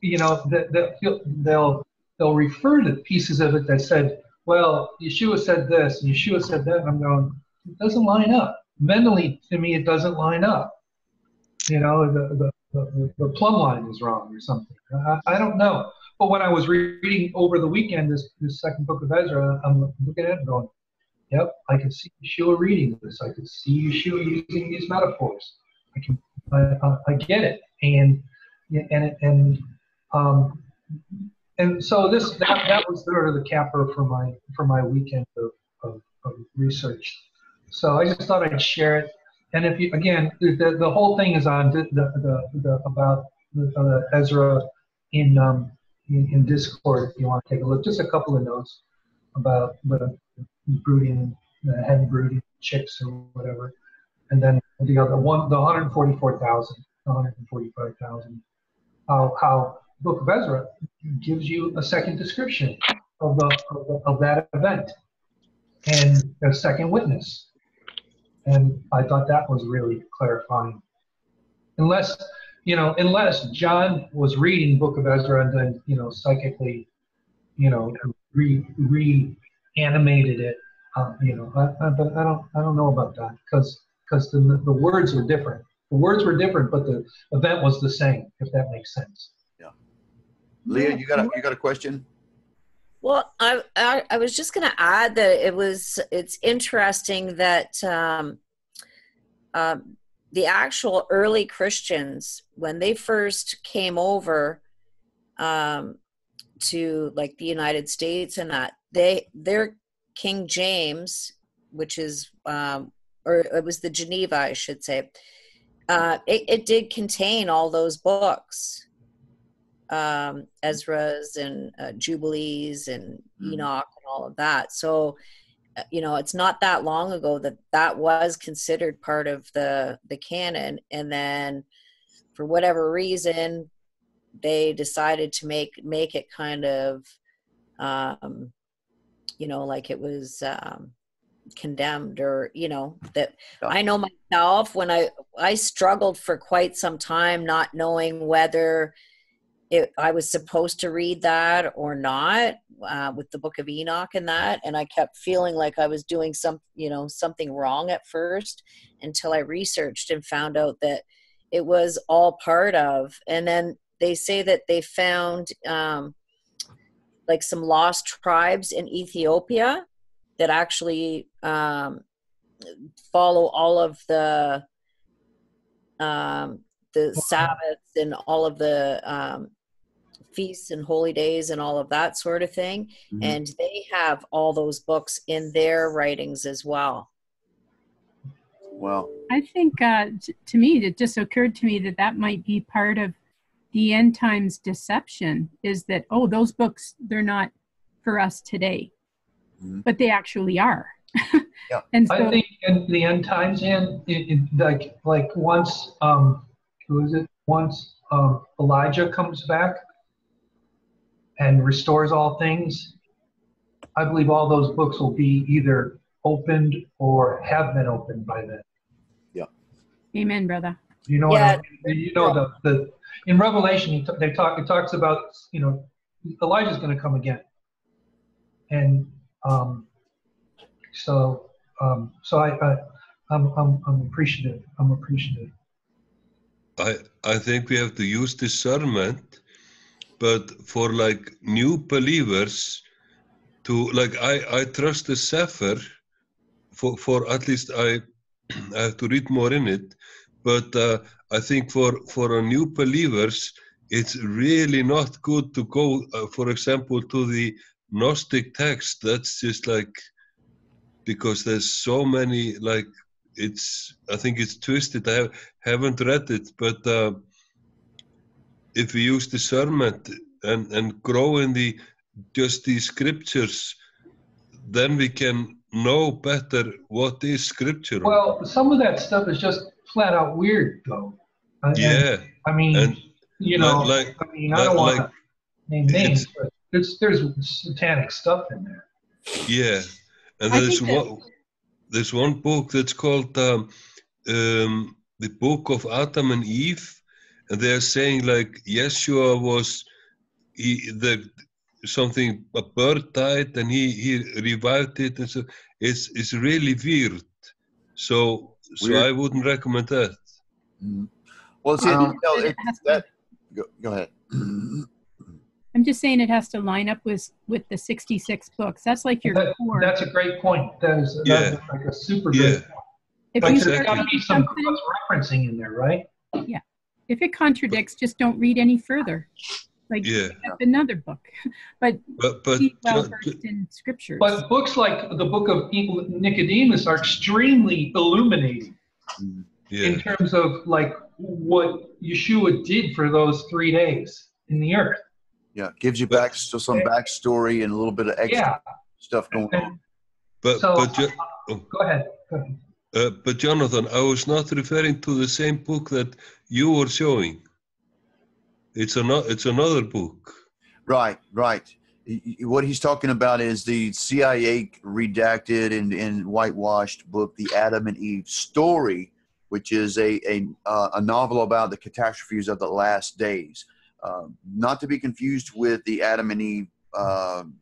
you know that they'll they'll they'll refer to pieces of it that said, well, Yeshua said this, and Yeshua said that, and I'm going, it doesn't line up. Mentally, to me, it doesn't line up. You know, the the, the, the plumb line is wrong or something. I, I don't know. But when I was reading over the weekend this, this second book of Ezra, I'm looking at it and going, yep, I can see Yeshua reading this. I can see Yeshua using these metaphors. I can, I, I get it. And, and, and, um, and so this, that, that was sort of the capper for my, for my weekend of, of, of research. So I just thought I'd share it. And if you, again, the, the whole thing is on the, the, the, about uh, Ezra in, um, in, in Discord if you want to take a look. Just a couple of notes about the brooding, the hen brooding chicks or whatever. And then the other one, the 144,000, 145,000, how, how Book of Ezra gives you a second description of, the, of, the, of that event and a second witness. And I thought that was really clarifying. Unless you know, unless John was reading Book of Ezra and then, you know, psychically, you know, re reanimated it, um, you know, I, I, but I don't, I don't know about that because because the the words were different. The words were different, but the event was the same. If that makes sense. Yeah. Leah, you got a you got a question? Well, I, I, I was just going to add that it was it's interesting that um, um, the actual early Christians, when they first came over um, to like the United States and that, they their King James, which is um, or it was the Geneva, I should say, uh, it, it did contain all those books, um, Ezra's and uh, Jubilees and mm. Enoch and all of that. So you know it's not that long ago that that was considered part of the the canon. And then for whatever reason they decided to make make it kind of um you know like it was um condemned or you know that i know myself when i i struggled for quite some time not knowing whether it, I was supposed to read that or not uh, with the Book of Enoch and that, and I kept feeling like I was doing some, you know, something wrong at first until I researched and found out that it was all part of. And then they say that they found um, like some lost tribes in Ethiopia that actually um, follow all of the um, the Sabbaths and all of the um, feasts and holy days and all of that sort of thing. Mm-hmm. And they have all those books in their writings as well. Well, I think uh, t- to me, it just occurred to me that that might be part of the end times deception is that, oh, those books, they're not for us today, mm-hmm. but they actually are. yeah. and so, I think in the end times, and like, like once, um, who is it? Once um, Elijah comes back, and restores all things, I believe all those books will be either opened or have been opened by then. Yeah. Amen, brother. You know, Yeah. what I mean? you know the, the in Revelation they talk it talks about you know Elijah's going to come again, and um, so um, so I, I I'm, I'm I'm appreciative. I'm appreciative. I I think we have to use discernment, but for like new believers, to like I I trust the Sefer, for for at least I I have to read more in it, but uh, I think for for a new believers, it's really not good to go, uh, for example, to the Gnostic text. That's just like because there's so many like it's I think it's twisted. I have, haven't read it, but uh, if we use discernment and and grow in the just the scriptures, then we can know better what is scripture. Well, some of that stuff is just flat out weird, though. And- and, yeah, I mean, and you know, like- I mean, I don't want like- to name names, but there's there's satanic stuff in there. yeah, and there's one there's one book that's called um, um, the Book of Adam and Eve, and they're saying like Yeshua was he the something a bird died and he he revived it and so it's it's really weird. So so Weird. I wouldn't recommend that. Mhm. Well, see, Um, you know, It it, that, go, go ahead. I'm just saying it has to line up with with the 66 books. That's like your That- core. that's a great point. That is Yeah. that's like a super Yeah. great. point. if But you there's start got to be some something, cross referencing in there, right? If it contradicts, just don't read any further. Like Yeah, another book, but but but be well versed in scriptures. But books like the Book of Nicodemus are extremely illuminating yeah in terms of like what Yeshua did for those three days in the earth. Yeah, gives you back so some backstory and a little bit of extra Yeah. stuff going on. But so, but ju- oh. go ahead. Go ahead. Uh, but Jonathan, I was not referring to the same book that you were showing. It's another it's another book. Right, right. Y- y- What he's talking about is the CIA redacted and, and whitewashed book, The Adam and Eve Story, which is a, a, uh, a novel about the catastrophes of the last days. Um, not to be confused with the Adam and Eve um,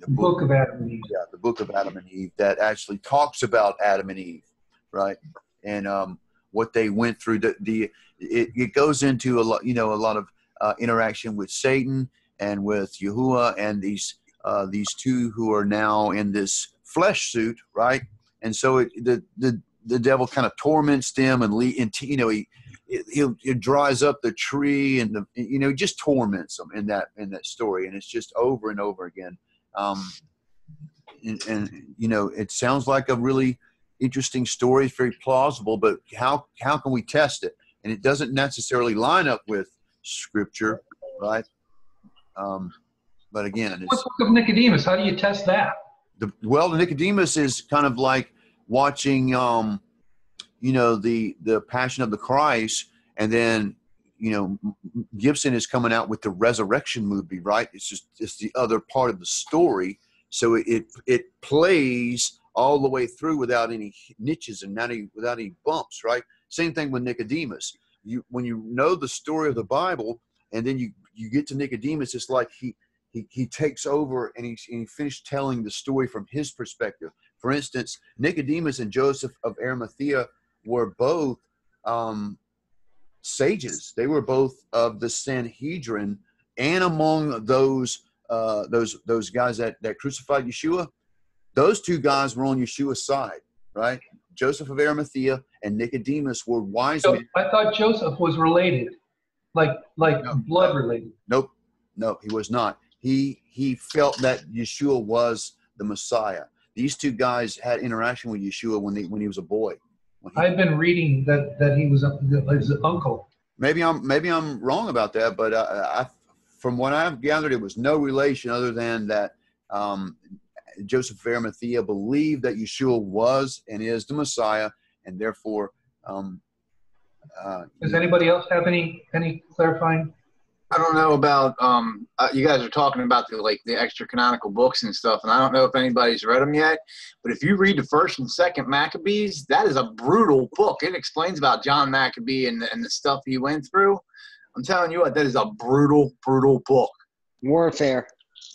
the book, Book of Adam and Eve. yeah, the book of Adam and Eve that actually talks about Adam and Eve, right? And um, what they went through. The, the it, it goes into a lot, you know, a lot of uh, interaction with Satan and with Yahuwah and these uh, these two who are now in this flesh suit, right? And so it, the the the devil kind of torments them and, le- and you know he he'll, it dries up the tree and the you know just torments them in that in that story and it's just over and over again um, and, and you know it sounds like a really interesting story it's very plausible but how how can we test it and it doesn't necessarily line up with scripture right um, but again What it's, book of Nicodemus? How do you test that? the well nicodemus is kind of like watching um you know the the passion of the christ and then you know gibson is coming out with the resurrection movie right it's just it's the other part of the story so it it, it plays all the way through without any niches and not any without any bumps right same thing with nicodemus you when you know the story of the bible and then you you get to nicodemus it's like he he, he takes over and he, and he finished telling the story from his perspective. For instance, Nicodemus and Joseph of Arimathea were both um, sages. They were both of the Sanhedrin, and among those uh, those those guys that, that crucified Yeshua, those two guys were on Yeshua's side, right? Joseph of Arimathea and Nicodemus were wise So men. I thought Joseph was related, like like No. blood related. Nope, no, he was not. He he felt that Yeshua was the Messiah. These two guys had interaction with Yeshua when they when he was a boy. He- I've been reading that that he was a, his uncle. maybe I'm maybe I'm wrong about that, but uh, I, from what I've gathered, it was no relation other than that um, Joseph of Arimathea believed that Yeshua was and is the Messiah, and therefore. Um, uh, Does anybody else have any any clarifying I don't know about um. Uh, you guys are talking about the like the extra canonical books and stuff, and I don't know if anybody's read them yet. But if you read the first and second Maccabees, that is a brutal book. It explains about John Maccabee and and the stuff he went through. I'm telling you what, that is a brutal, brutal book. Warfare.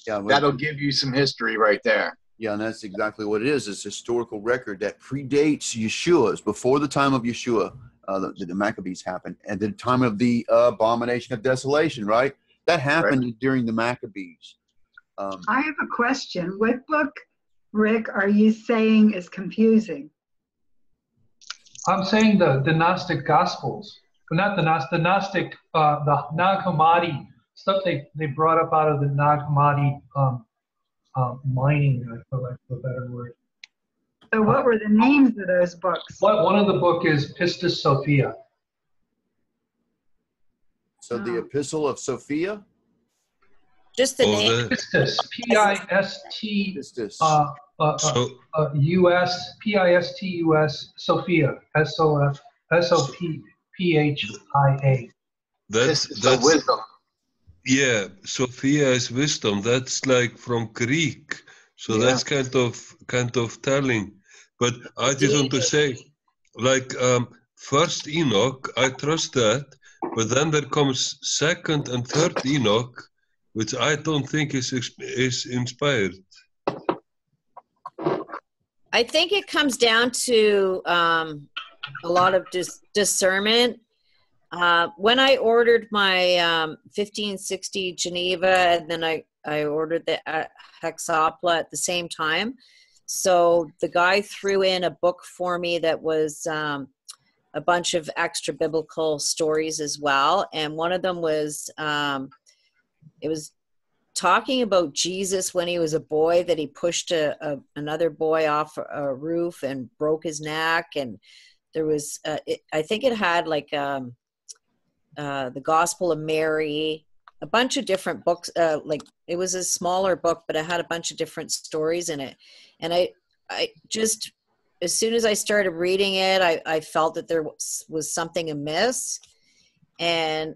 Yeah, but- That'll give you some history right there. Yeah, and that's exactly what it is. It's a historical record that predates Yeshua's, before the time of Yeshua, uh, the, the Maccabees happened, and the time of the uh, abomination of desolation, right? That happened during the Maccabees. Um, I have a question. What book, Rick, are you saying is confusing? I'm saying the, the Gnostic Gospels, well, not the Gnostic, the Gnostic, uh, the Nag Hammadi stuff they, they brought up out of the Nag Hammadi um, uh, mining, I feel like the better word. So what were the names of those books? What, one of the book is Pistis Sophia. so the Epistle of Sophia, Just the Oh, name. Pistis, P-I-S-T. Uh, uh, so, uh, U.S. P-I-S-T-U-S Sophia S-O-F S-O-P-P-H-I-A. that, this the wisdom. Yeah. Sophia is wisdom. That's like from Greek, so Yeah. that's kind of kind of telling. But I just want to say, like um, first Enoch, I trust that, but then there comes second and third Enoch, which I don't think is is inspired. I think it comes down to um, a lot of dis- discernment. Uh, when I ordered my um, 1560 Geneva, and then I, I ordered the uh, Hexapla at the same time. So the guy threw in a book for me that was um, a bunch of extra biblical stories as well. And one of them was, um, it was talking about Jesus when he was a boy that he pushed a, a another boy off a roof and broke his neck and there was uh, it, I think it had like um, uh, the Gospel of Mary a bunch of different books uh, like it was a smaller book but it had a bunch of different stories in it. And I I just as soon as I started reading it I, I felt that there was, was something amiss. And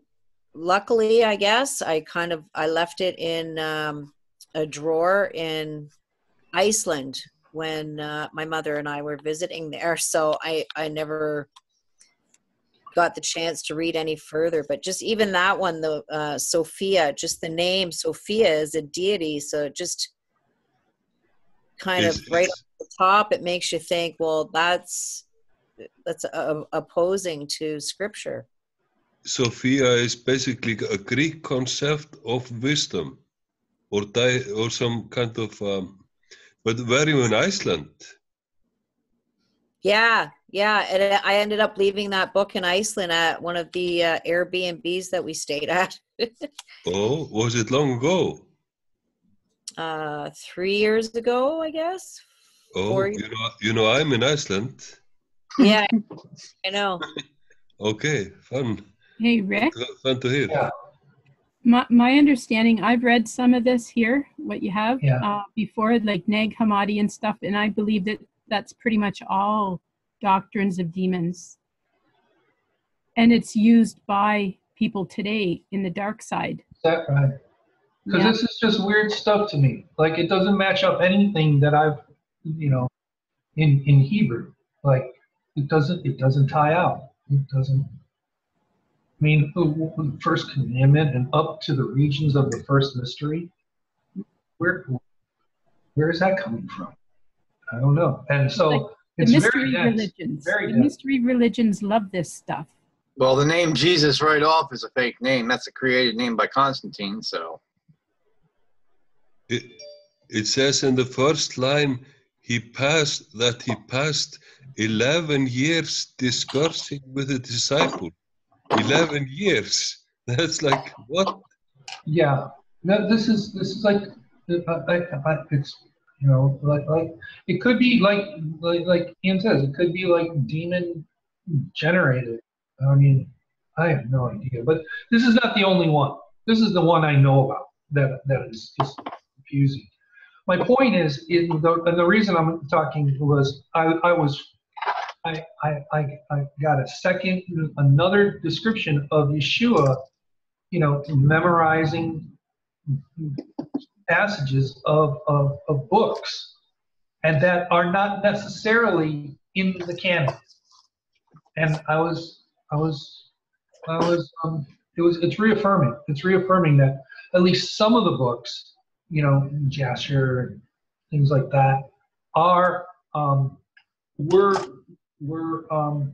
luckily i guess i kind of i left it in um, a drawer in iceland when uh, my mother and i were visiting there. So i i never got the chance to read any further but just even that one the uh, sophia just the name sophia is a deity so just kind Is- of right off the top it makes you think well that's that's uh, opposing to scripture Sophia is basically a Greek concept of wisdom, or di- or some kind of. Um, but very in Iceland? Yeah, yeah. And I ended up leaving that book in Iceland at one of the uh, Airbnbs that we stayed at Oh, was it long ago? uh, three years ago, I guess. Oh, Four you know, you know, I'm in Iceland. Yeah, I know. Okay, fun, Hey, Rick, fun to hear. Yeah. my, my understanding, I've read some of this here, what you have Yeah. uh, before, like Nag Hammadi and stuff, and I believe that that's pretty much all doctrines of demons. And it's used by people today in the dark side. Is that right? Because Yeah. this is just weird stuff to me. Like it doesn't match up anything that I've, you know, in in Hebrew. Like it doesn't it doesn't tie out. It doesn't. I mean, the the first commandment and up to the regions of the first mystery. Where where is that coming from? I don't know. And so Like The it's mystery very dense. religions. Very the dense. mystery religions love this stuff. Well, the name Jesus right off is a fake name. That's a created name by Constantine. So It, it says in the first line, he passed that he passed 11 years discoursing with the disciple. 11 years. That's like what? Yeah, no, this is this is like, I, I, I, it's you know like like it could be like like like Ian says it could be like demon generated. I mean, I have no idea, but this is not the only one. This is the one I know about that that is just confusing. My point is, it, the, and the reason I'm talking was I, I was I, I, I, I got a second, another description of Yeshua you know, memorizing passages of, of, of books and that are not necessarily in the canon. And I was, I was, I was, um, it was, it's reaffirming. It's reaffirming that at least some of the books, you know, Jasher and things like that, are um, were were um,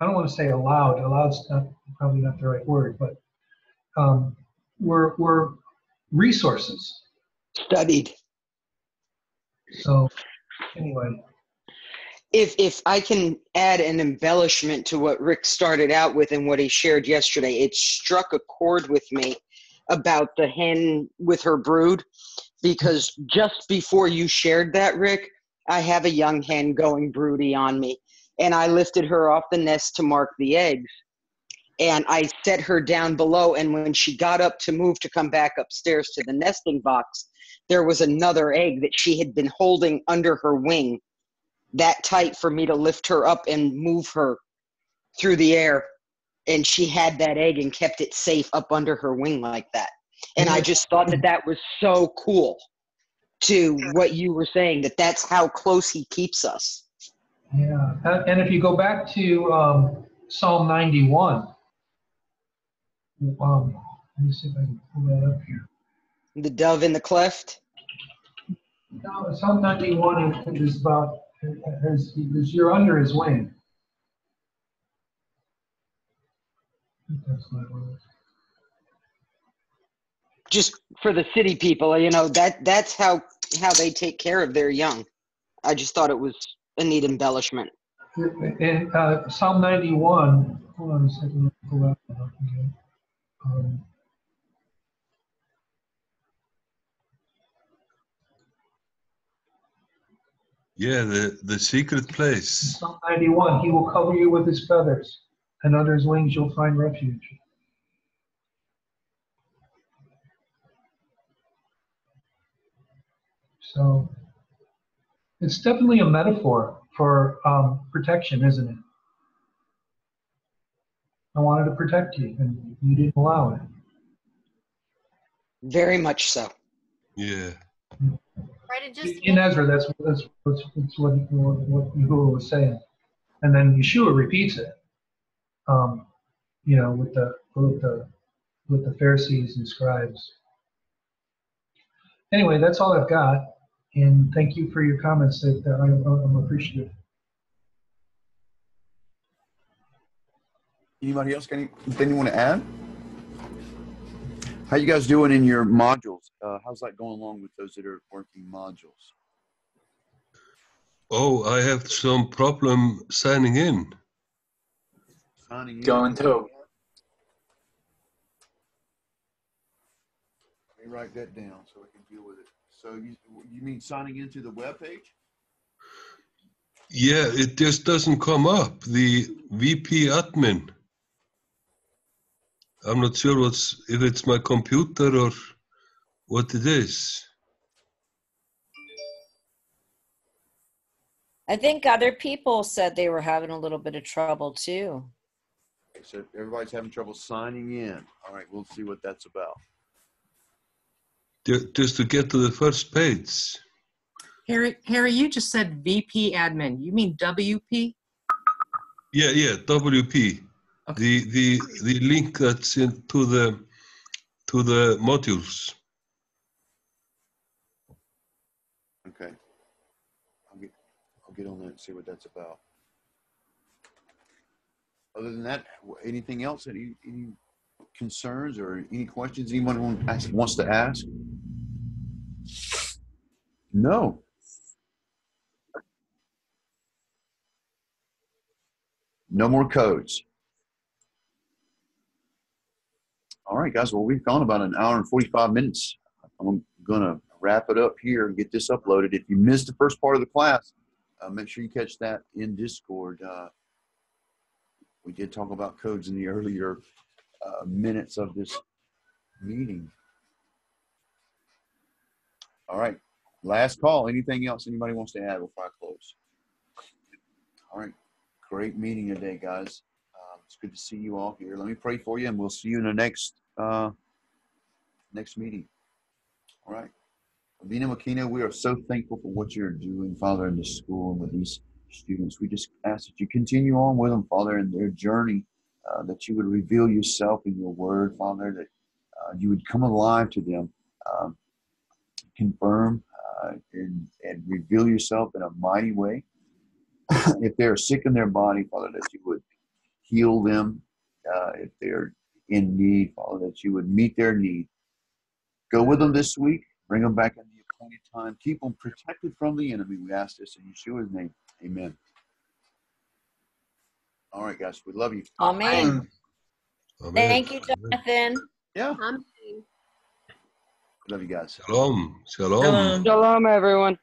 I don't want to say allowed. Allowed's not probably not the right word, but um, were were resources. Studied. So anyway, if if I can add an embellishment to what Rick started out with and what he shared yesterday, it struck a chord with me about the hen with her brood because just before you shared that, Rick, I have a young hen going broody on me, and I lifted her off the nest to mark the eggs, and I set her down below, and when she got up to move to come back upstairs to the nesting box, there was another egg that she had been holding under her wing that tight for me to lift her up and move her through the air. And she had that egg and kept it safe up under her wing like that. And i just thought that that was so cool to what you were saying that that's how close he keeps us. Yeah. And and if you go back to um, Psalm 91, um, let me see if I can pull that up here. the dove in the cleft No, Psalm 91 is, is about as, as you're under his wing. I think what it just for the city people you know that that's how how they take care of their young i just thought it was a neat embellishment In uh, Psalm 91, hold on a second, pull that up again. Um, Yeah, the, the secret place. Psalm 91, he will cover you with his feathers, and under his wings you'll find refuge. So it's definitely a metaphor for um, protection, isn't it? I wanted to protect you, and you didn't allow it. very much so Yeah. Right, it just In Ezra, that's that's, that's, that's what, what what Yahuwah was saying, and then Yeshua repeats it. Um, you know, with the with the with the Pharisees and scribes. Anyway, that's all I've got, and thank you for your comments. That, that I, I'm appreciative. Anybody else got anything you want to add? How you guys doing in your modules? Uh, how's that going along with those that are working modules? Oh, I have some problem signing in. Signing in. Going to. Let me write that down so we can deal with it. So you, you mean signing into the web page? Yeah, it just doesn't come up. The VP admin. I'm not sure what's if it's my computer or what it is. I think other people said they were having a little bit of trouble too. So everybody's having trouble signing in. All right, we'll see what that's about. Just to get to the first page. Harry, Harry, you just said VP admin. You mean WP? Yeah, yeah, WP. The the the link that's in to the to the modules. Okay. I'll get, I'll get on that and see what that's about. Other than that, anything else? Any, any concerns or any questions anyone wants to ask? No. No more codes. All right, guys. Well, we've gone about an hour and 45 minutes. I'm going to wrap it up here and get this uploaded. If you missed the first part of the class, uh, make sure you catch that in Discord. Uh, we did talk about codes in the earlier uh, minutes of this meeting. All right. Last call. Anything else anybody wants to add before I close? All right. Great meeting today, guys. It's good to see you all here. Let me pray for you, and we'll see you in the next uh, next meeting. All right. Avinu Malkeinu, we are so thankful for what you're doing, Father, in this school and with these students. We just ask that you continue on with them, Father, in their journey, uh, that you would reveal yourself in your word, Father, that uh, you would come alive to them, um, confirm uh, and, and reveal yourself in a mighty way. if they're sick in their body, Father, that you would heal them. Uh, if they're in need, Father, that you would meet their need. Go with them this week. Bring them back in the appointed time. Keep them protected from the enemy. We ask this in Yeshua's name. Amen. All right, guys. We love you. Amen. Amen. Thank you, Jonathan. Yeah. Amen. Love you guys. Shalom. Shalom. Shalom, everyone.